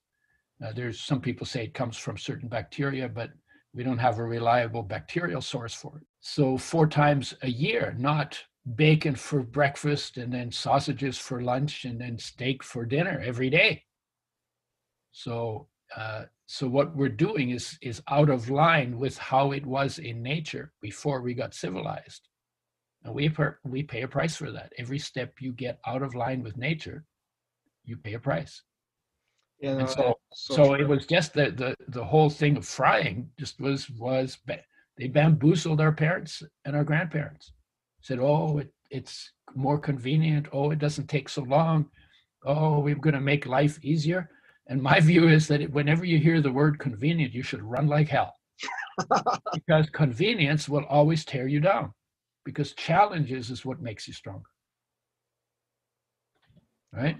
S3: Uh, there's some people say it comes from certain bacteria but we don't have a reliable bacterial source for it. So four times a year not bacon for breakfast and then sausages for lunch and then steak for dinner every day. So, uh, so what we're doing is is out of line with how it was in nature before we got civilized, and we per, we pay a price for that. Every step you get out of line with nature, you pay a price. Yeah, and so so, so it was just the, the the whole thing of frying just was was they bamboozled our parents and our grandparents. Said, oh, it, it's more convenient. Oh, it doesn't take so long. Oh, we're going to make life easier. And my view is that whenever you hear the word convenient, you should run like hell. because convenience will always tear you down. Because challenges is what makes you stronger. Right?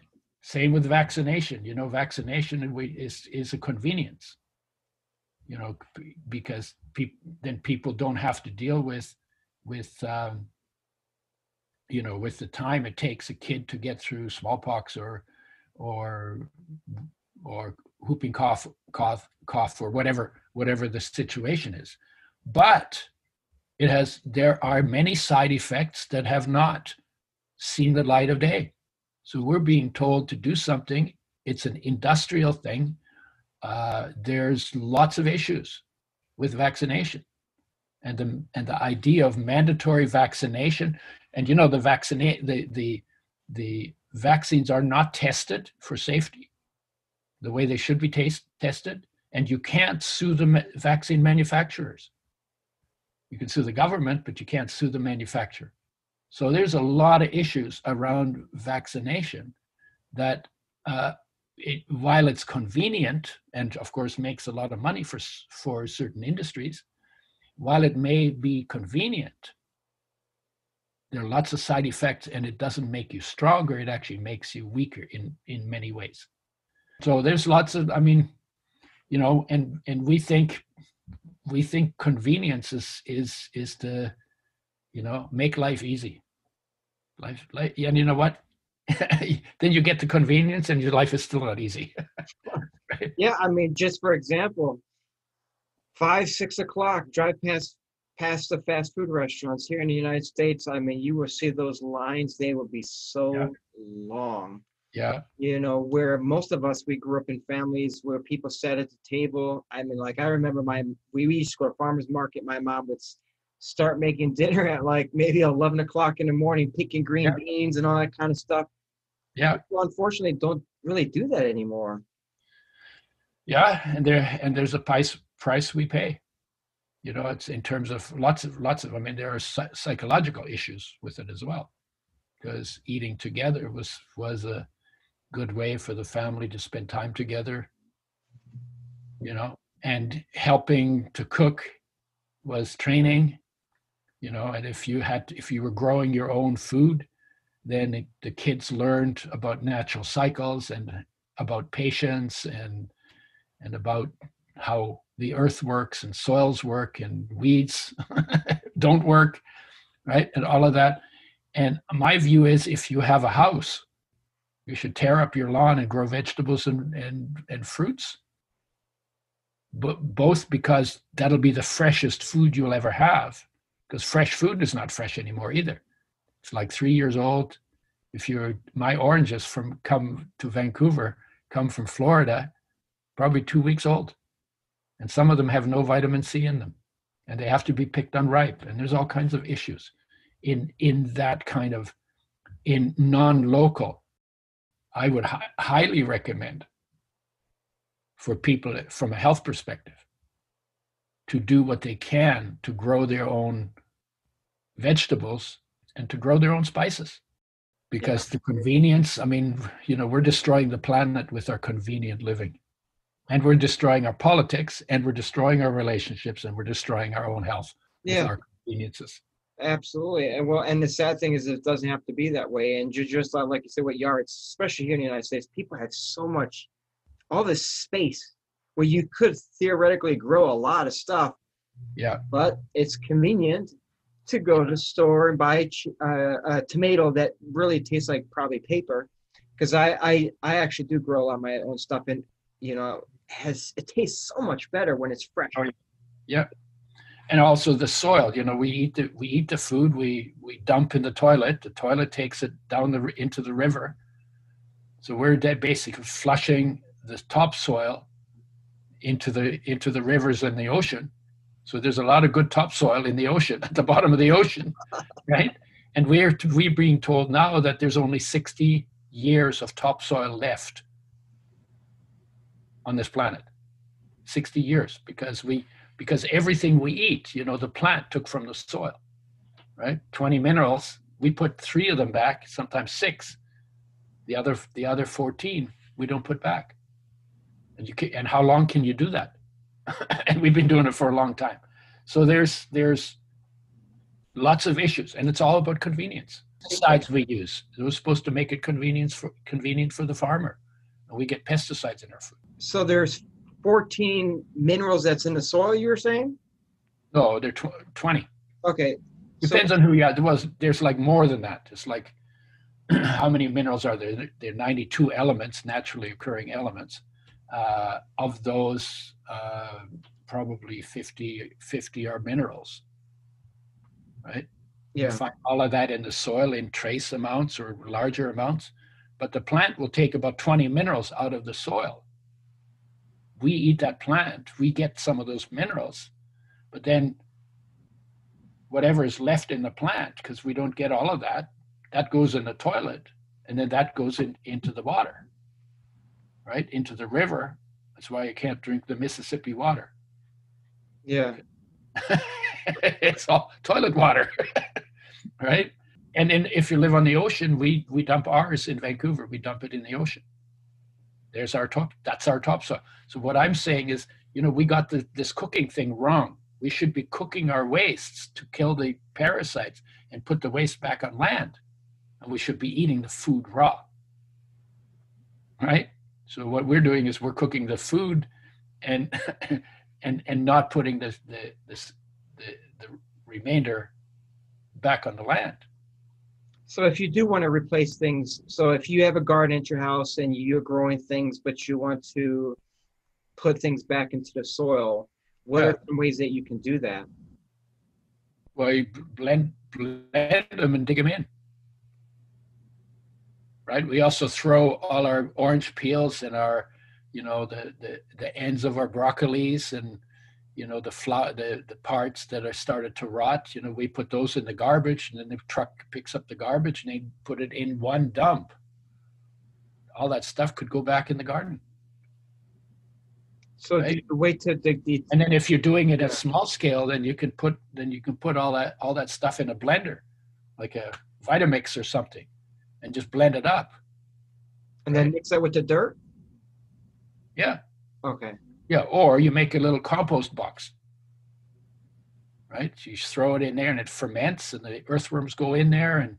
S3: Same with vaccination. You know, vaccination is is a convenience. You know, because then people don't have to deal with with um, you know with the time it takes a kid to get through smallpox or or or whooping cough, cough, cough, or whatever, whatever the situation is. But it has, there are many side effects that have not seen the light of day. So we're being told to do something. It's an industrial thing. Uh, there's lots of issues with vaccination and the and the idea of mandatory vaccination and you know the vaccinate the the the vaccines are not tested for safety the way they should be taste, tested, and you can't sue the vaccine manufacturers. You can sue the government, but you can't sue the manufacturer. So there's a lot of issues around vaccination that, uh, it, while it's convenient and of course makes a lot of money for for certain industries, while it may be convenient, there are lots of side effects, and it doesn't make you stronger. It actually makes you weaker in in many ways. So there's lots of, I mean, you know, and and we think we think convenience is is is to, you know, make life easy. Life, life and you know what? then you get the convenience, and your life is still not easy.
S4: right? Yeah, I mean, just for example, five six o'clock, drive past past the fast food restaurants here in the United States. I mean, you will see those lines; they will be so yeah. long.
S3: Yeah.
S4: You know, where most of us, we grew up in families where people sat at the table. I mean, like, I remember my, we used to go to farmer's market. My mom would start making dinner at like maybe 11 o'clock in the morning, picking green yeah. beans and all that kind of stuff.
S3: Yeah.
S4: Well, unfortunately, don't really do that anymore.
S3: Yeah. And there, and there's a price, price we pay. You know, it's in terms of lots of, lots of, I mean, there are psychological issues with it as well because eating together was, was a, good way for the family to spend time together you know and helping to cook was training you know and if you had if you were growing your own food then it, the kids learned about natural cycles and about patience and and about how the earth works and soils work and weeds don't work right and all of that and my view is if you have a house You should tear up your lawn and grow vegetables and, and, and fruits. But both because that'll be the freshest food you'll ever have. Because fresh food is not fresh anymore either. It's like three years old. If you're my oranges from come to Vancouver, come from Florida, probably two weeks old. And some of them have no vitamin C in them. And they have to be picked unripe. And there's all kinds of issues in in that kind of in non-local i would hi- highly recommend for people from a health perspective to do what they can to grow their own vegetables and to grow their own spices because yeah. the convenience i mean you know we're destroying the planet with our convenient living and we're destroying our politics and we're destroying our relationships and we're destroying our own health yeah. with our conveniences
S4: Absolutely, and well, and the sad thing is, it doesn't have to be that way. And you just uh, like you said, with yards, especially here in the United States, people have so much, all this space where you could theoretically grow a lot of stuff.
S3: Yeah.
S4: But it's convenient to go to the store and buy uh, a tomato that really tastes like probably paper, because I, I I actually do grow a lot of my own stuff, and you know, has it tastes so much better when it's fresh. Oh,
S3: yeah and also the soil you know we eat the we eat the food we we dump in the toilet the toilet takes it down the into the river so we're basically flushing the topsoil into the into the rivers and the ocean so there's a lot of good topsoil in the ocean at the bottom of the ocean right and we're we're being told now that there's only 60 years of topsoil left on this planet 60 years because we because everything we eat, you know, the plant took from the soil, right? 20 minerals, we put three of them back, sometimes six. The other, the other 14, we don't put back. And you can, and how long can you do that? and we've been doing it for a long time. So there's, there's lots of issues and it's all about convenience. Pesticides we use, it was supposed to make it convenience for, convenient for the farmer. And we get pesticides in our food.
S4: So there's 14 minerals that's in the soil you were saying
S3: no they're tw- 20
S4: okay
S3: depends so, on who you are there was there's like more than that it's like how many minerals are there there are 92 elements naturally occurring elements uh, of those uh, probably 50 50 are minerals right?
S4: Yeah.
S3: you find all of that in the soil in trace amounts or larger amounts but the plant will take about 20 minerals out of the soil. We eat that plant, we get some of those minerals, but then whatever is left in the plant, because we don't get all of that, that goes in the toilet, and then that goes in, into the water, right? Into the river. That's why you can't drink the Mississippi water.
S4: Yeah.
S3: it's all toilet water, right? And then if you live on the ocean, we we dump ours in Vancouver. We dump it in the ocean. There's our top. That's our topsoil. So what I'm saying is, you know, we got the, this cooking thing wrong. We should be cooking our wastes to kill the parasites and put the waste back on land, and we should be eating the food raw. Right. So what we're doing is we're cooking the food, and and and not putting the the this the, the remainder back on the land.
S4: So if you do want to replace things, so if you have a garden at your house and you're growing things, but you want to put things back into the soil, what yeah. are some ways that you can do that?
S3: Well, you blend blend them and dig them in. Right. We also throw all our orange peels and our, you know, the the, the ends of our broccolis and you know the flower the, the parts that are started to rot. You know we put those in the garbage and then the truck picks up the garbage and they put it in one dump. All that stuff could go back in the garden.
S4: So right? the way to dig the
S3: and then if you're doing it at small scale then you can put then you can put all that all that stuff in a blender like a vitamix or something and just blend it up
S4: and then mix that with the dirt
S3: yeah
S4: okay
S3: yeah, or you make a little compost box, right? You throw it in there and it ferments, and the earthworms go in there and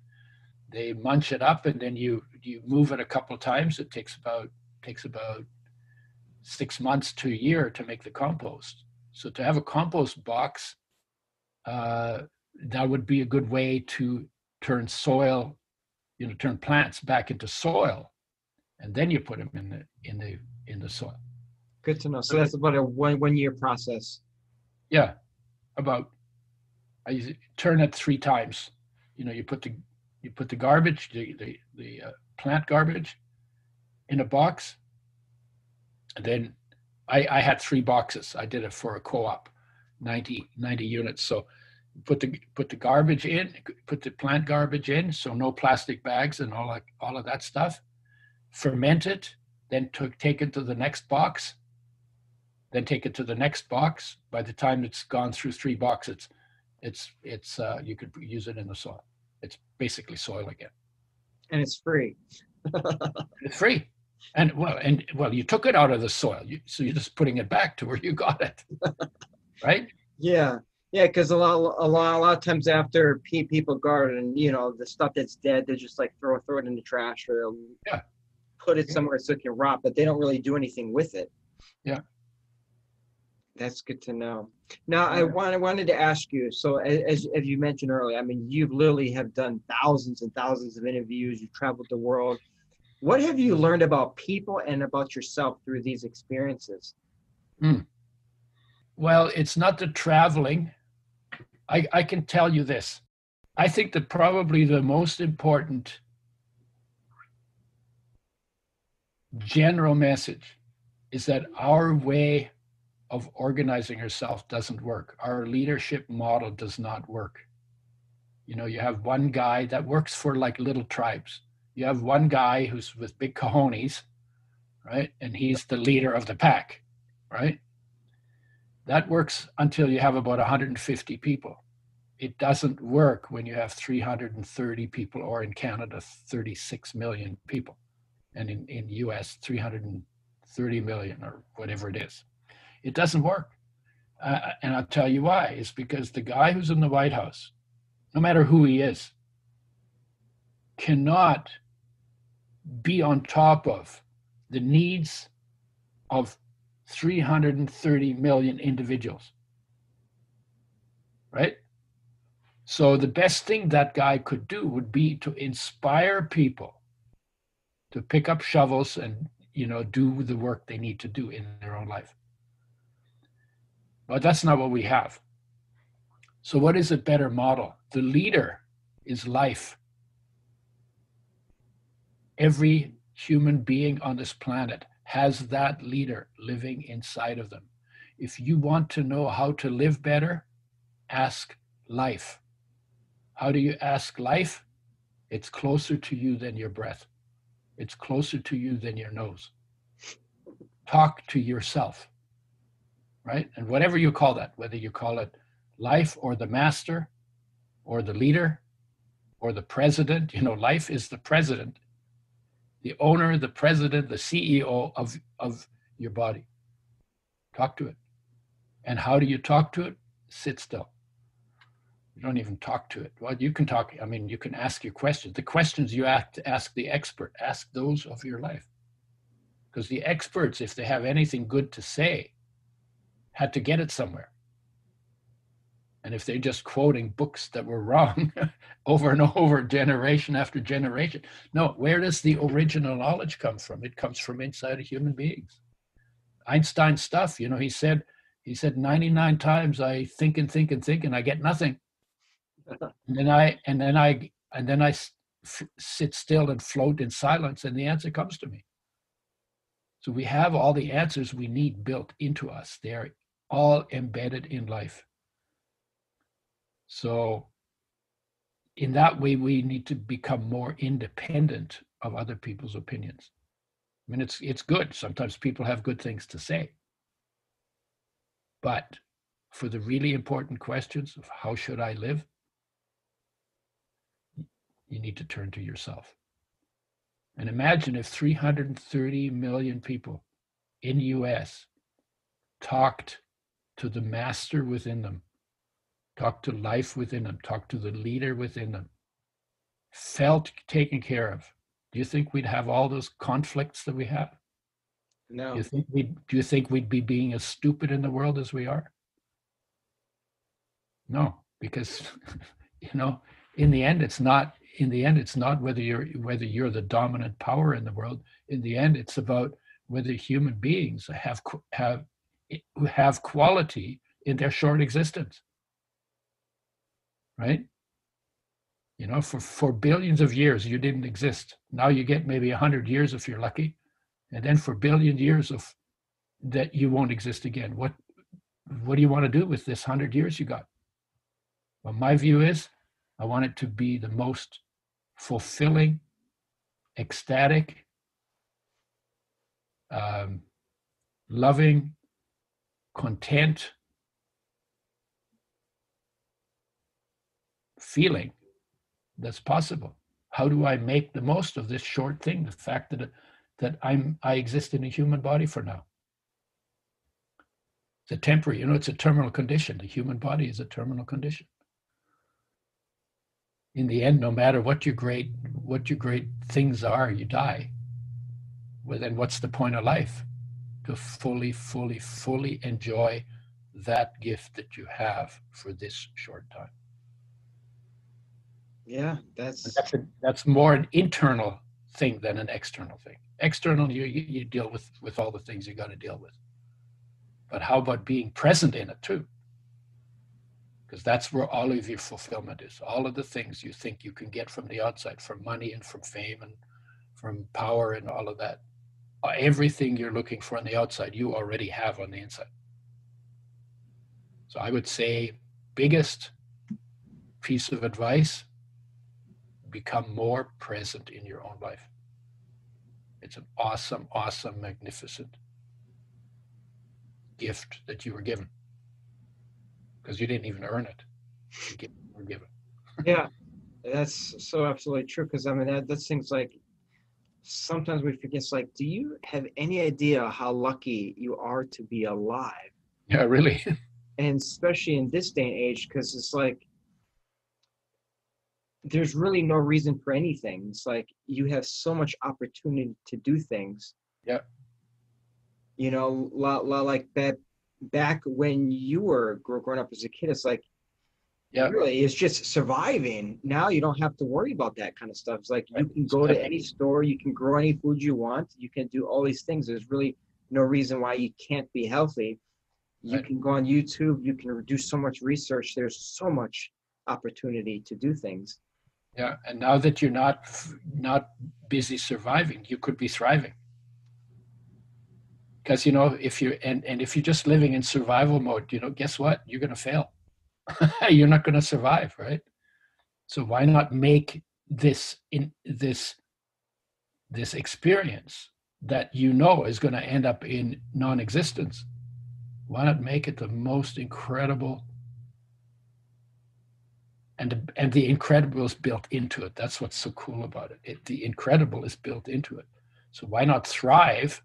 S3: they munch it up, and then you you move it a couple of times. It takes about takes about six months to a year to make the compost. So to have a compost box, uh, that would be a good way to turn soil, you know, turn plants back into soil and then you put them in the in the in the soil.
S4: Good to know. So that's about a one one year process.
S3: Yeah, about I turn it three times. You know, you put the you put the garbage, the the, the uh, plant garbage, in a box. And then I I had three boxes. I did it for a co-op, 90, 90 units. So put the put the garbage in, put the plant garbage in, so no plastic bags and all that all of that stuff. Ferment it, then took take it to the next box then take it to the next box. By the time it's gone through three boxes, it's it's uh, you could use it in the soil. It's basically soil again.
S4: And it's free.
S3: It's free, and well, and well, you took it out of the soil, you, so you're just putting it back to where you got it, right?
S4: Yeah. Yeah, because a lot, a lot, a lot of times after people garden, you know, the stuff that's dead, they just like throw throw it in the trash or they'll
S3: Yeah.
S4: put it
S3: Yeah.
S4: somewhere so it can rot, but they don't really do anything with it.
S3: Yeah.
S4: That's good to know. Now, I
S3: Yeah.
S4: wanted wanted to ask you. So, as as you mentioned earlier, I mean, you've literally have done thousands and thousands of interviews. You've traveled the world. What have you learned about people and about yourself through these experiences? Hmm.
S3: Well, it's not the traveling. I, I can tell you this. I think that probably the most important general message is that our way of organizing ourselves doesn't work. Our leadership model does not work. You know, you have one guy that works for like little tribes. You have one guy who's with big cojones, right? And he's the leader of the pack, right? That works until you have about 150 people. It doesn't work when you have 330 people, or in Canada, 36 million people, and in, in US, 330 million, or whatever it is. It doesn't work. Uh, and I'll tell you why. It's because the guy who's in the White House, no matter who he is, cannot be on top of the needs of 330 million individuals. Right? So the best thing that guy could do would be to inspire people to pick up shovels and you know do the work they need to do in their own life. But that's not what we have. So what is a better model? The leader is life. Every human being on this planet has that leader living inside of them. If you want to know how to live better, ask life. How do you ask life? It's closer to you than your breath. It's closer to you than your nose. Talk to yourself, right? And whatever you call that, whether you call it life or the master or the leader or the president, you know, life is the president, the owner, the president, the CEO of, of your body. Talk to it. And how do you talk to it? Sit still. You don't even talk to it. Well, you can talk, I mean, you can ask your questions. The questions you have to ask the expert, ask those of your life. Because the experts, if they have anything good to say, had to get it somewhere. And if they're just quoting books that were wrong over and over, generation after generation, no, where does the original knowledge come from? It comes from inside of human beings. Einstein stuff, you know, he said, he said 99 times I think and think and think and I get nothing. and then I and then I and then I f- sit still and float in silence and the answer comes to me. So we have all the answers we need built into us. They're all embedded in life. So in that way we need to become more independent of other people's opinions. I mean it's it's good. Sometimes people have good things to say. But for the really important questions of how should I live, you need to turn to yourself. And imagine if 330 million people in US talked to the master within them, talked to life within them, talked to the leader within them, felt taken care of. Do you think we'd have all those conflicts that we have?
S4: No.
S3: Do you think we do you think we'd be being as stupid in the world as we are? No, because you know, in the end it's not in the end, it's not whether you're whether you're the dominant power in the world. In the end, it's about whether human beings have have have quality in their short existence. Right? You know, for, for billions of years, you didn't exist. Now you get maybe 100 years if you're lucky. And then for billion years of that you won't exist again. What what do you want to do with this 100 years you got? Well, my view is I want it to be the most fulfilling, ecstatic, um, loving, content feeling that's possible. How do I make the most of this short thing? The fact that that I'm I exist in a human body for now. It's a temporary, you know, it's a terminal condition. The human body is a terminal condition. In the end, no matter what your great what your great things are, you die. Well, then what's the point of life? To fully, fully, fully enjoy that gift that you have for this short time.
S4: Yeah, that's
S3: that's, a, that's more an internal thing than an external thing. External, you you deal with with all the things you got to deal with. But how about being present in it too? Because that's where all of your fulfillment is. All of the things you think you can get from the outside, from money and from fame and from power and all of that. Uh, everything you're looking for on the outside, you already have on the inside. So I would say, biggest piece of advice become more present in your own life. It's an awesome, awesome, magnificent gift that you were given because you didn't even earn it. You were given.
S4: yeah, that's so absolutely true. Because I mean, that, that things like sometimes we forget. It's like, do you have any idea how lucky you are to be alive?
S3: Yeah, really.
S4: and especially in this day and age, because it's like there's really no reason for anything. It's like you have so much opportunity to do things.
S3: Yeah.
S4: You know, la, la, like that back when you were growing up as a kid, it's like, yeah, really, it's just surviving. Now you don't have to worry about that kind of stuff. It's like you can go to any store, you can grow any food you want, you can do all these things. There's really no reason why you can't be healthy. You right. can go on YouTube, you can do so much research. There's so much opportunity to do things.
S3: Yeah, and now that you're not not busy surviving, you could be thriving. Because you know, if you and and if you're just living in survival mode, you know, guess what? You're going to fail. you're not going to survive, right? So why not make this in this this experience that you know is going to end up in non-existence? Why not make it the most incredible and and the incredible is built into it. That's what's so cool about it. it. The incredible is built into it. So why not thrive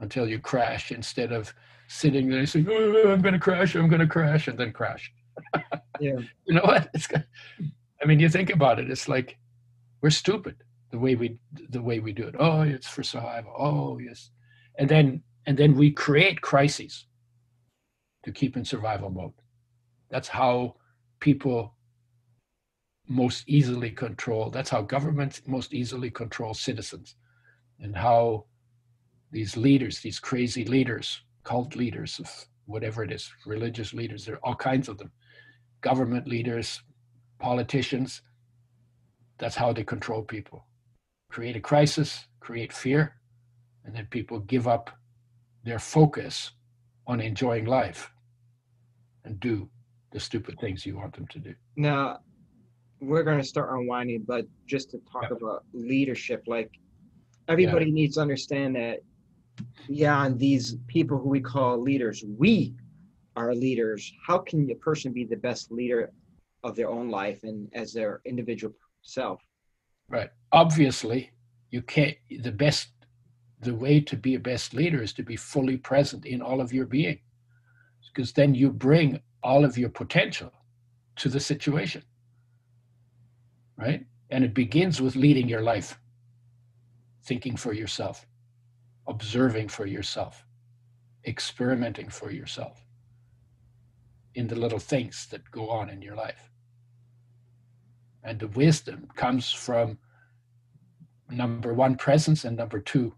S3: until you crash instead of sitting there saying, oh, oh, oh, "I'm going to crash, I'm going to crash," and then crash.
S4: yeah.
S3: You know what? It's. I mean, you think about it. It's like we're stupid the way we the way we do it. Oh, it's for survival. Oh, yes, and then and then we create crises to keep in survival mode. That's how people most easily control. That's how governments most easily control citizens, and how these leaders, these crazy leaders, cult leaders of whatever it is, religious leaders, there are all kinds of them, government leaders, politicians. That's how they control people. Create a crisis, create fear, and then people give up their focus on enjoying life and do the stupid things you want them to do.
S4: Now, we're going to start unwinding, but just to talk yeah. about leadership, like everybody yeah. needs to understand that beyond these people who we call leaders, we are leaders. How can a person be the best leader of their own life and as their individual self?
S3: Right. Obviously, you can't, the best, the way to be a best leader is to be fully present in all of your being, because then you bring all of your potential to the situation right? And it begins with leading your life, thinking for yourself, observing for yourself, experimenting for yourself in the little things that go on in your life. And the wisdom comes from number one, presence, and number two,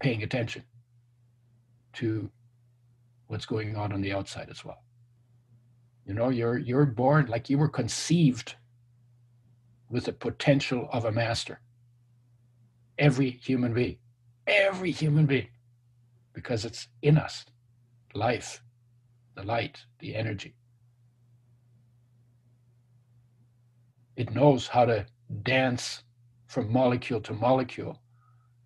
S3: paying attention to what's going on on the outside as well. You know, you're you're born like you were conceived with the potential of a master. Every human being, every human being, because it's in us, life, the light, the energy. It knows how to dance from molecule to molecule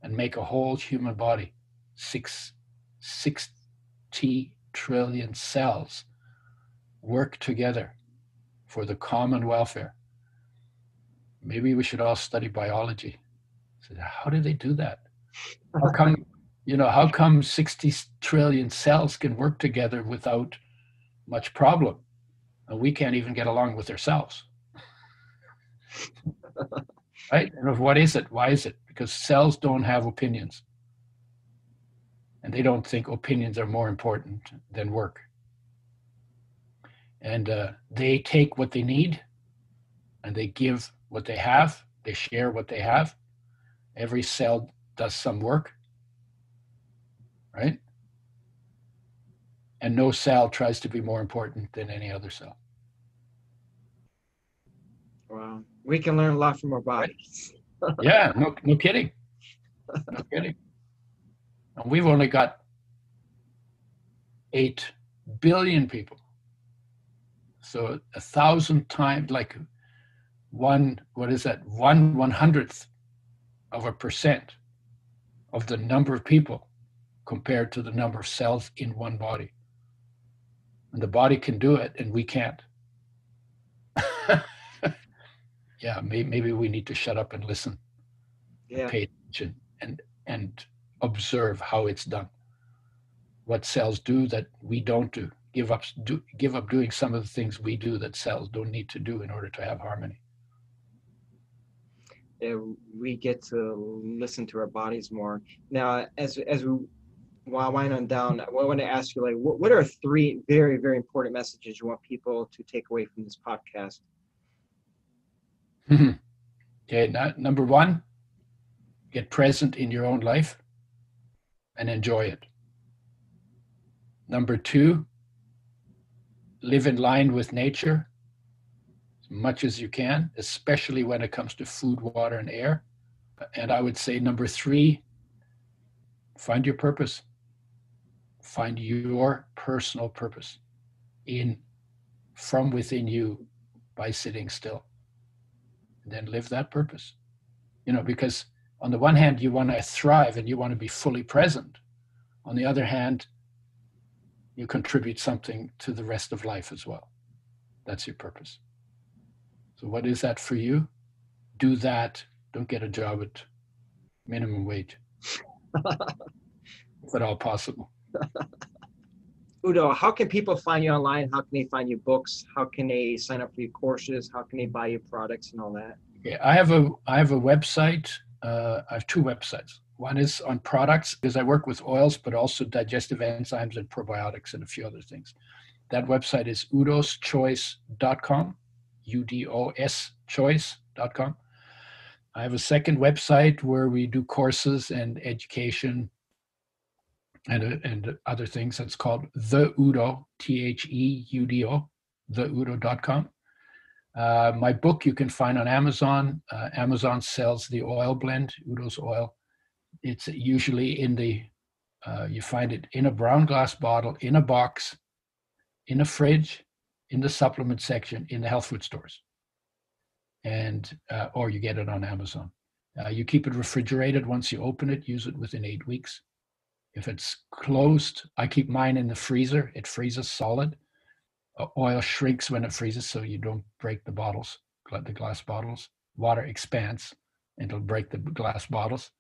S3: and make a whole human body, six, 60 trillion cells work together for the common welfare. Maybe we should all study biology. So how do they do that? How come, you know, how come 60 trillion cells can work together without much problem? And we can't even get along with ourselves. right? And what is it? Why is it? Because cells don't have opinions. And they don't think opinions are more important than work. And uh, they take what they need and they give what they have, they share what they have. Every cell does some work, right? And no cell tries to be more important than any other cell.
S4: Wow. We can learn a lot from our bodies.
S3: yeah, no, no kidding. No kidding. And we've only got 8 billion people. So a thousand times, like one, what is that? One one hundredth of a percent of the number of people compared to the number of cells in one body. And the body can do it and we can't. yeah, maybe, maybe we need to shut up and listen, yeah. pay attention, and and observe how it's done. What cells do that we don't do. Give up do, give up doing some of the things we do that cells don't need to do in order to have harmony.
S4: We get to listen to our bodies more. Now, as as we while winding down, I want to ask you like, what, what are three very very important messages you want people to take away from this podcast? Hmm.
S3: okay, now, number one, get present in your own life and enjoy it. Number two, live in line with nature much as you can, especially when it comes to food, water, and air. And I would say number three, find your purpose. Find your personal purpose in from within you by sitting still and then live that purpose. You know, because on the one hand, you want to thrive and you want to be fully present. On the other hand, you contribute something to the rest of life as well. That's your purpose. So, what is that for you? Do that. Don't get a job at minimum wage, if at all possible.
S4: Udo, how can people find you online? How can they find your books? How can they sign up for your courses? How can they buy your products and all that?
S3: Yeah, I have a I have a website. Uh, I have two websites. One is on products because I work with oils, but also digestive enzymes and probiotics and a few other things. That website is udoschoice.com, U D O S choice.com. I have a second website where we do courses and education and, uh, and other things. It's called The Udo, T H E U D O, theudo.com. Uh, my book you can find on Amazon. Uh, Amazon sells the oil blend, Udo's oil. It's usually in the, uh, you find it in a brown glass bottle, in a box, in a fridge, in the supplement section, in the health food stores. And, uh, or you get it on Amazon. Uh, you keep it refrigerated. Once you open it, use it within eight weeks. If it's closed, I keep mine in the freezer. It freezes solid. Uh, oil shrinks when it freezes, so you don't break the bottles, the glass bottles. Water expands, and it'll break the glass bottles.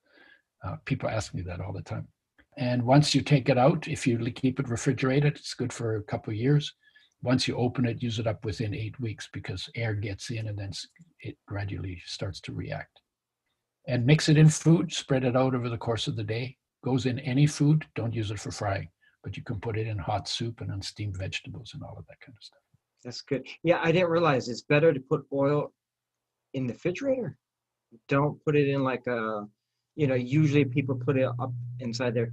S3: Uh, people ask me that all the time. And once you take it out, if you keep it refrigerated, it's good for a couple of years. Once you open it, use it up within eight weeks because air gets in and then it gradually starts to react. And mix it in food, spread it out over the course of the day goes in any food. Don't use it for frying, but you can put it in hot soup and on steamed vegetables and all of that kind of stuff.
S4: That's good. Yeah, I didn't realize it's better to put oil in the refrigerator. Don't put it in like a, you know, usually people put it up inside their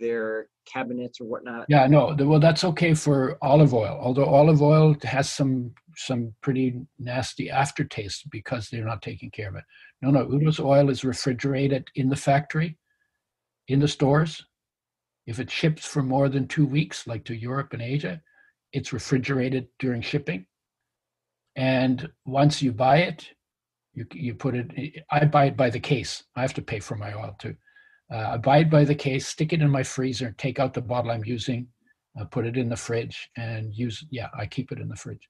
S4: their cabinets or whatnot.
S3: Yeah, no, well, that's okay for olive oil. Although olive oil has some some pretty nasty aftertaste because they're not taking care of it. No, no, Udo's oil is refrigerated in the factory, in the stores. If it ships for more than two weeks, like to Europe and Asia, it's refrigerated during shipping. And once you buy it, you you put it. I buy it by the case. I have to pay for my oil too. Uh, it by the case, stick it in my freezer, take out the bottle I'm using, uh, put it in the fridge, and use. Yeah, I keep it in the fridge.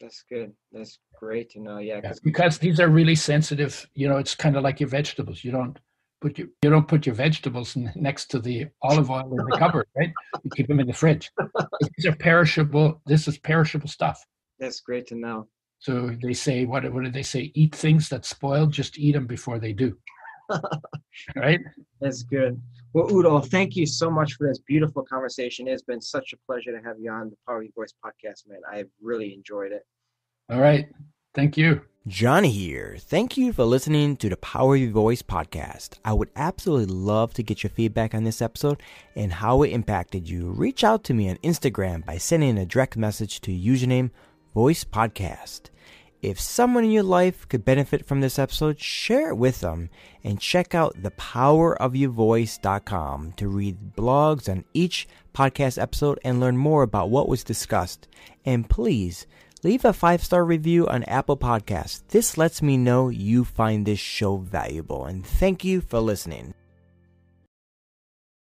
S4: That's good. That's great to know. Yeah,
S3: yeah because these are really sensitive. You know, it's kind of like your vegetables. You don't put your you don't put your vegetables next to the olive oil in the cupboard, right? You keep them in the fridge. These are perishable. This is perishable stuff.
S4: That's great to know.
S3: So they say, what, what did they say? Eat things that spoil, just eat them before they do. Right?
S4: That's good. Well, Udo, thank you so much for this beautiful conversation. It's been such a pleasure to have you on the Power of Your Voice podcast, man. I've really enjoyed it.
S3: All right. Thank you.
S4: Johnny here. Thank you for listening to the Power of Your Voice podcast. I would absolutely love to get your feedback on this episode and how it impacted you. Reach out to me on Instagram by sending a direct message to username Voice Podcast. If someone in your life could benefit from this episode, share it with them and check out thepowerofyourvoice.com to read blogs on each podcast episode and learn more about what was discussed. And please leave a five star review on Apple Podcasts. This lets me know you find this show valuable. And thank you for listening.